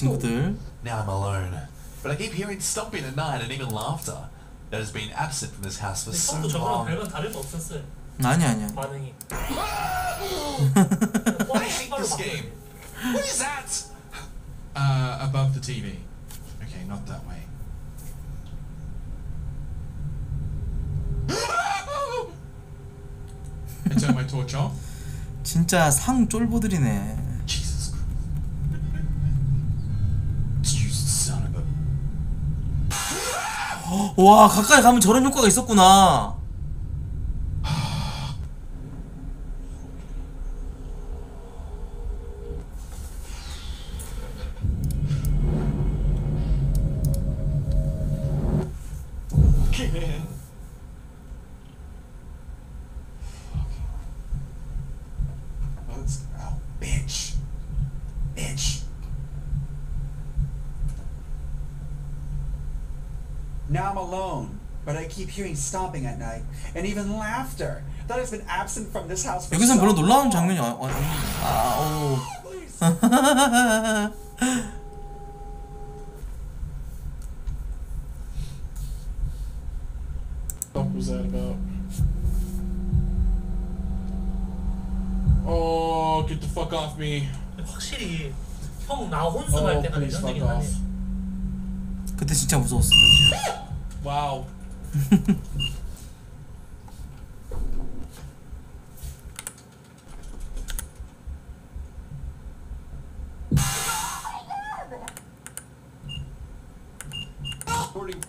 친구들.
Now I'm alone, but I keep hearing stomping at night and even laughter that has been absent from this house for so long.
별반 다를 거 없었어요.
아니 아니야.
반응이.
I hate this game. What is that?
Uh, above the TV. Okay, not that way.
I turn my torch off.
진짜 상 쫄보들이네. 와 가까이 가면 저런 효과가 있었구나.
Now I'm alone, but I keep hearing stomping at night and even laughter. That has been absent from this house for
여기선
so
별로 놀라운
long.
장면이 아, 아, 오.
Please.
What was that about? Oh, get the fuck off me.
확실히 형 나 혼술할
Oh,
때가
please fuck
레전드긴 하네.
그때 진짜 무서웠어.
Wow. Recording.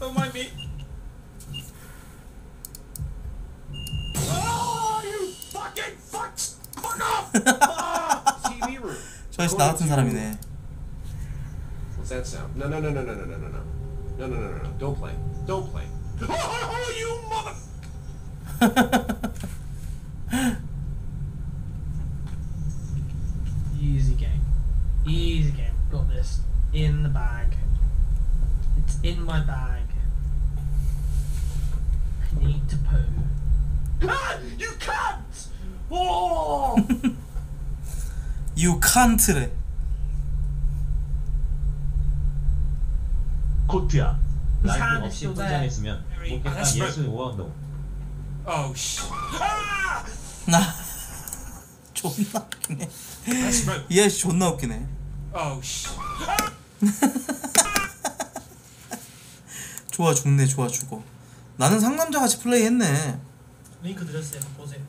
Don't mind me. Oh, you fucking fucks! Fuck off! Ah, TV room.
저에서 나 같은 사람이네.
no, no, no, no, no, no, no, no. No, no, no, no, no. Don't play. Don't play.
Oh, you mother...
Easy game. Easy game. Got this in the bag. It's in my bag. I need to poo.
Ah, you can't! Oh!
you can't!
예수 오원도
Oh, sh... Ah!
나 존나 웃기네. 이 아저씨 존나 웃기네.
Oh, sh...
좋아 죽네 좋아 죽어. 나는 상남자 같이 플레이했네.
링크 드렸어요. 한번 보세요.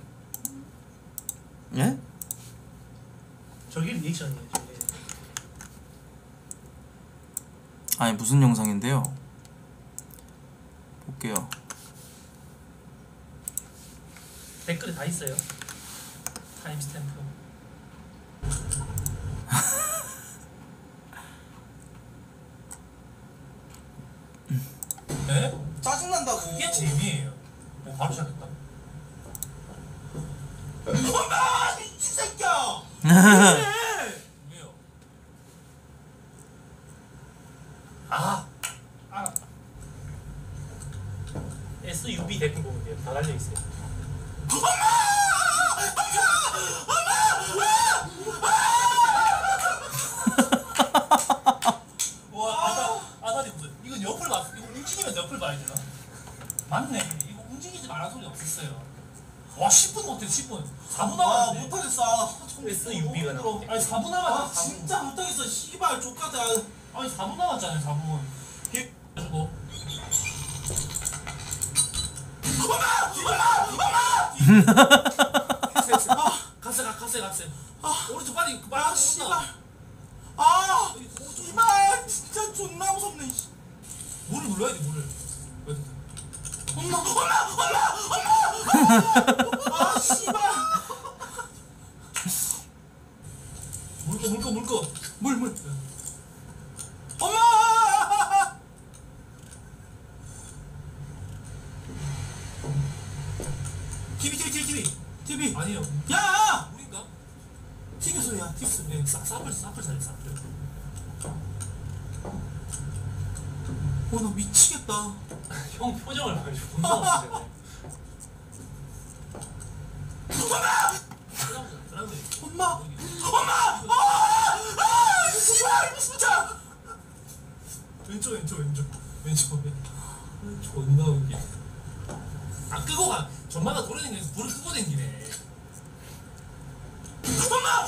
예?
저기 리액션이에요. 저게.
아니 무슨 영상인데요? 볼게요.
댓글에 다 있어요. timestamp. 네?
짜증난다고.
이게 재미예요. 뭐 바로 시작했다. 엄마 미친 새끼야.